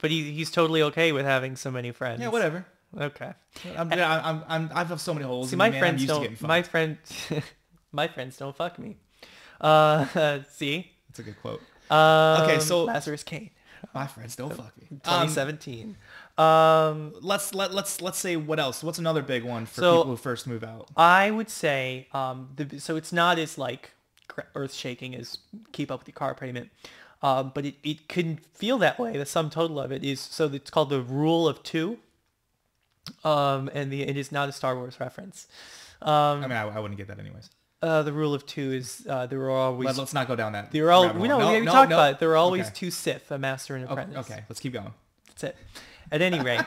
but he, he's totally okay with having so many friends. Yeah, whatever. Okay. I'm, I'm, I'm, I have so many holes. See, my me, friends don't. My friend, my friends don't fuck me. Uh, see. That's a good quote. Um, Okay, so- Lazarus Kane, My friends don't fuck me. Um, 2017. Um, let's let let's let's say what else. What's another big one for So- people who first move out? I would say, um, the, so it's not as like earth shaking as keep up with your car payment. Um, but it, it can feel that way. The sum total of it is, so it's called the rule of two. Um, and the, it is not a Star Wars reference. Um, I mean, I, I wouldn't get that anyways. uh, the rule of two is, uh, there were always, Let, us not go down that. there were all, we know, No, we, we no, talked no. about it. There were always Okay. two Sith, a master and an Okay, apprentice. okay, let's keep going. That's it. At any rate,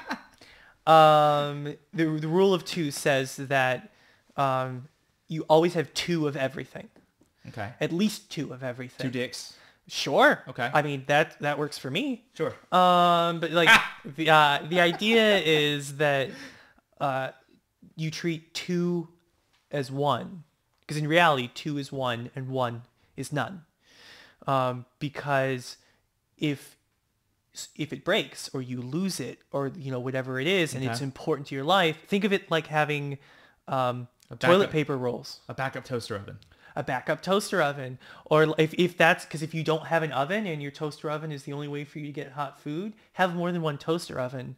um, the, the rule of two says that um, you always have two of everything. Okay. At least two of everything. Two dicks. Sure. Okay. I mean that that works for me. Sure. Um, but like the uh, the idea is that uh, you treat two as one, because in reality two is one and one is none. Um, because if if it breaks or you lose it or you know whatever it is and it's important to your life, think of it like having um, A toilet paper rolls. A backup toaster oven. a backup toaster oven. Or if, if that's because if you don't have an oven and your toaster oven is the only way for you to get hot food have more than one toaster oven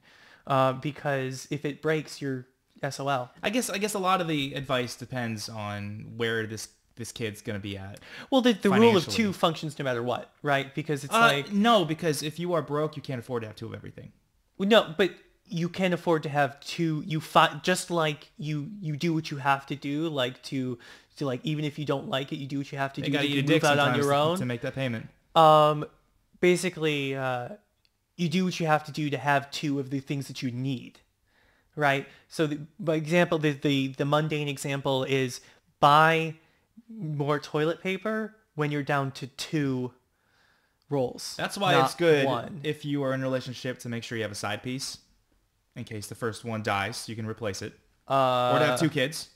uh, because if it breaks you're sol I guess I guess a lot of the advice depends on where this this kid's gonna be at. well the, the rule of two functions no matter what right because it's Uh, like no, because if you are broke, you can't afford to have two of everything. no but you can afford to have two you just like you you do what you have to do like to to like even if you don't like it you do what you have to You do gotta to move out on your own to make that payment. um, basically, uh, you do what you have to do to have two of the things that you need, right? So, the, by example, the, the the mundane example is buy more toilet paper when you're down to two rolls. That's why it's good One. if you are in a relationship to make sure you have a side piece in case the first one dies, you can replace it. uh, or to have two kids.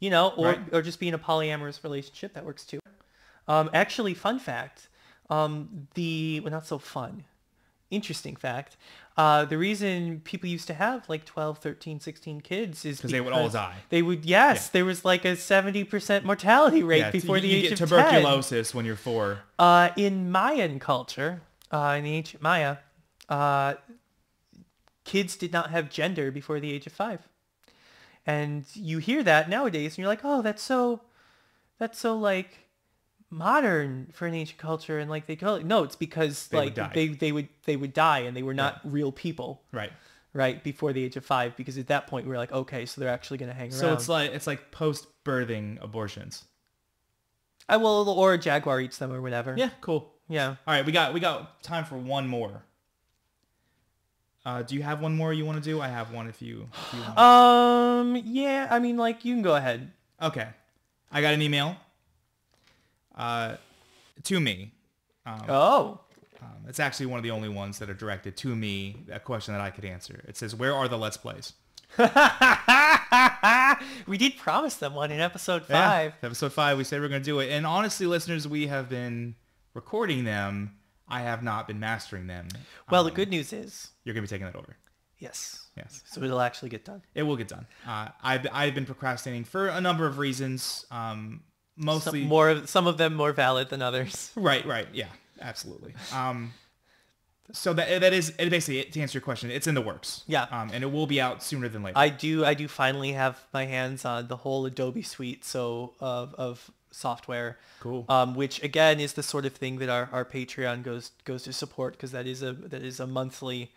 you know, or Right. or just be in a polyamorous relationship that works too. Um, actually, fun fact, um, the well, not so fun, interesting fact. Uh, the reason people used to have like 12, 13, 16 kids is 'Cause they would all die. They would, yes, there was like a 70% mortality rate Yeah, before you, the you age get of tuberculosis when you're four. Uh, in Mayan culture, uh, in the ancient Maya, uh, kids did not have gender before the age of five. And you hear that nowadays and you're like, oh, that's so, that's so like modern for an ancient culture. And like they call it, no, it's because They like they, they would, they would die and they were not real people, Right. right? Before the age of five, because at that point we are like, okay, so they're actually going to hang So around. So it's like it's like post birthing abortions. I will, or a jaguar eats them or whatever. Yeah, cool. Yeah. All right, we got we got time for one more. Uh, do you have one more you want to do? I have one if you. If you want. Um, yeah, I mean, like, you can go ahead. Okay. I got an email. Uh, to me. Um, Oh. um, it's actually one of the only ones that are directed to me. A question that I could answer. It says, "Where are the Let's Plays?" we did promise them one in episode Yeah, five. episode five. We said we are going to do it, and honestly, listeners, we have been recording them. I have not been mastering them. Well, Um, the good news is, you're going to be taking that over. yes. Yes. So it'll actually get done. It will get done. Uh, I've I've been procrastinating for a number of reasons. Um, mostly Some more, of- some of them more valid than others. Right, right, yeah, absolutely. Um, so that that is it basically to answer your question. It's in the works. Yeah. Um, and it will be out sooner than later. I do, I do finally have my hands on the whole Adobe suite, so of of software. Cool. Um, which again is the sort of thing that our, our Patreon goes goes to support because that is a that is a monthly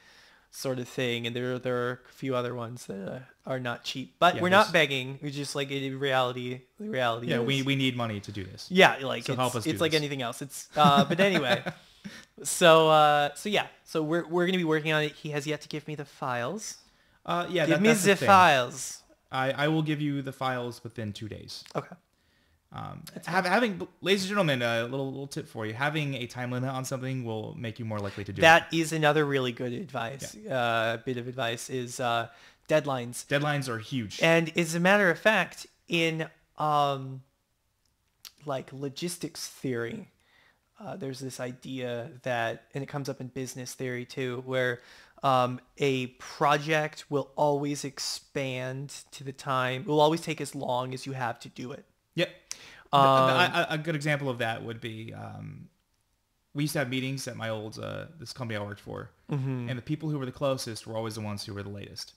sort of thing, and there there are a few other ones that uh, are not cheap. But Yeah, we're not begging. We're just like in reality. The reality. yeah, is, we, we need money to do this. Yeah, like So it's, help us it's like this. anything else. It's uh, but anyway. so uh, so yeah, so we're we're gonna be working on it. He has yet to give me the files. Uh, yeah, give that, me the, the files. I, I will give you the files within two days. Okay. Um, have, having, ladies and gentlemen, a little little tip for you: having a time limit on something will make you more likely to do it. That is another really good advice. Uh, bit of advice is uh, deadlines. Deadlines are huge. And as a matter of fact, in um, like logistics theory, uh, there's this idea that, and it comes up in business theory too, where um, a project will always expand to the time, will always take as long as you have to do it. Yep. Um, a, a good example of that would be um, we used to have meetings at my old uh, this company I worked for, Mm-hmm. and the people who were the closest were always the ones who were the latest.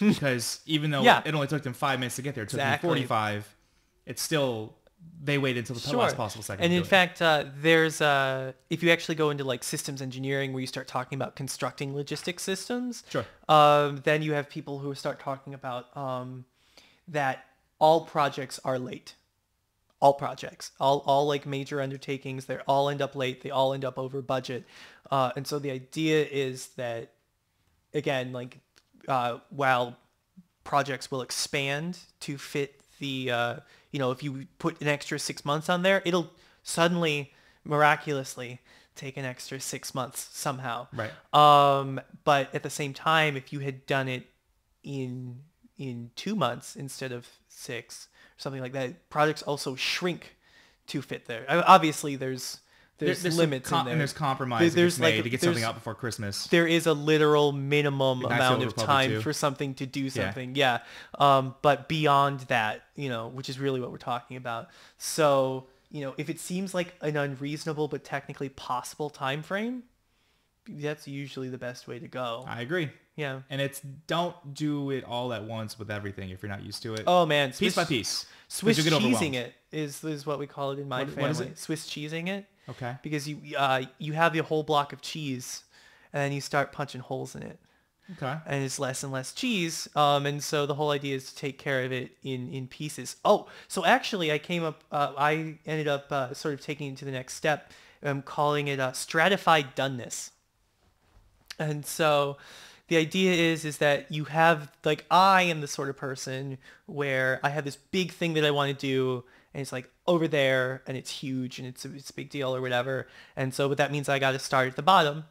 because even though Yeah. it only took them five minutes to get there, it took Exactly. them forty-five. It's still they waited until the last possible second. And in fact, uh, there's uh, if you actually go into like systems engineering, where you start talking about constructing logistics systems, Sure. um, then you have people who start talking about um, that all projects are late. All projects, all all like major undertakings, they all end up late. They all end up over budget, uh, and so the idea is that again, like uh, while projects will expand to fit the uh, you know if you put an extra six months on there it'll suddenly miraculously take an extra six months somehow Right. um, but at the same time if you had done it in in two months instead of six or something like that projects also shrink to fit there obviously there's There- there's, limits com- in there and there's compromise There- there's like to get something out before Christmas. there is a literal minimum amount of Republic time too. for something to do something. Yeah. Um, but beyond that, you know, which is really what we're talking about. So, you know, if it seems like an unreasonable but technically possible time frame, that's usually the best way to go. I agree. Yeah. And it's don't do it all at once with everything if you're not used to it. Oh man, piece Swiss, by piece. Swiss cheesing it is is what we call it in my What- family. what is it? Swiss cheesing it Okay. because you uh, you have the whole block of cheese, and then you start punching holes in it. Okay. and it's less and less cheese. Um, and so the whole idea is to take care of it in, in pieces. Oh, so actually I came up, uh, I ended up uh, sort of taking it to the next step. I'm calling it a stratified doneness. And so the idea is, is that you have, like, I am the sort of person where I have this big thing that I want to do and it's like over there and it's huge and it's a, it's a big deal or whatever. And so what that means I got to start at the bottom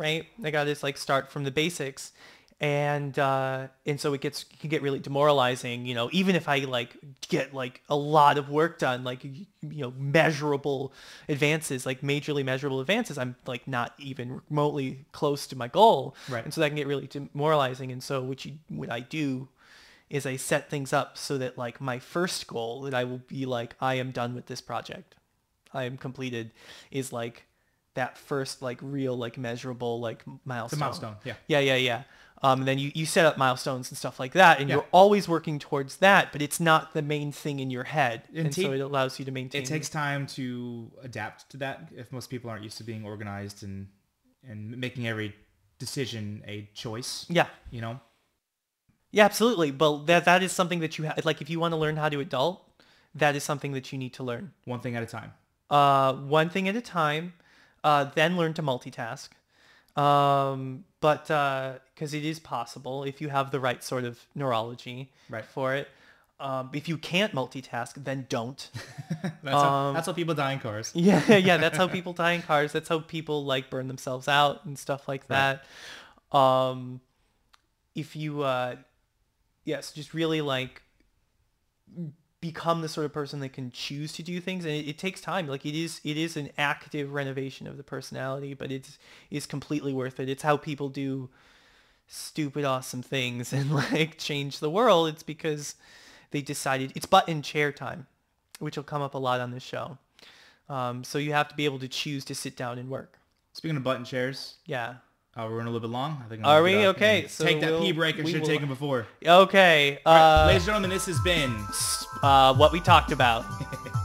right? I got to like start from the basics, and uh, and so it gets can get really demoralizing, you know. Even if I like get like a lot of work done, like you know measurable advances, like majorly measurable advances, I'm like not even remotely close to my goal, Right. And so that can get really demoralizing. And so what you what I do is I set things up so that like my first goal that I will be like I am done with this project. I am completed is like that first like real like measurable like milestone. The milestone, yeah. Yeah, yeah, yeah. Um, and then you, you set up milestones and stuff like that, and Yeah. you're always working towards that, but it's not the main thing in your head, And and, so it allows you to maintain. It takes time to adapt to that if most people aren't used to being organized and and making every decision a choice. Yeah, You know? yeah, absolutely. But that that is something that you have. Like, if you want to learn how to adult, that is something that you need to learn. One thing at a time. uh, one thing at a time, uh, then learn to multitask. Um, but uh because it is possible if you have the right sort of neurology Right. for it. Um, if you can't multitask, then don't. That's, how, Um, that's how people die in cars. yeah, yeah, that's how people die in cars. That's how people like burn themselves out and stuff like Right. that. Um, if you, uh, yes, just really like become the sort of person that can choose to do things, and it, it takes time. Like it is, it is an active renovation of the personality, but it's is completely worth it. It's how people do stupid awesome things and like change the world. It's because they decided it's button chair time, which will come up a lot on this show. Um, so you have to be able to choose to sit down and work. Speaking of button chairs, Yeah. Uh, we're running a little bit long. I think I'm Are we? Okay, so take that we'll- pee break I should have taken before. Okay. All right, Uh, ladies and gentlemen, this has been uh, what we talked about.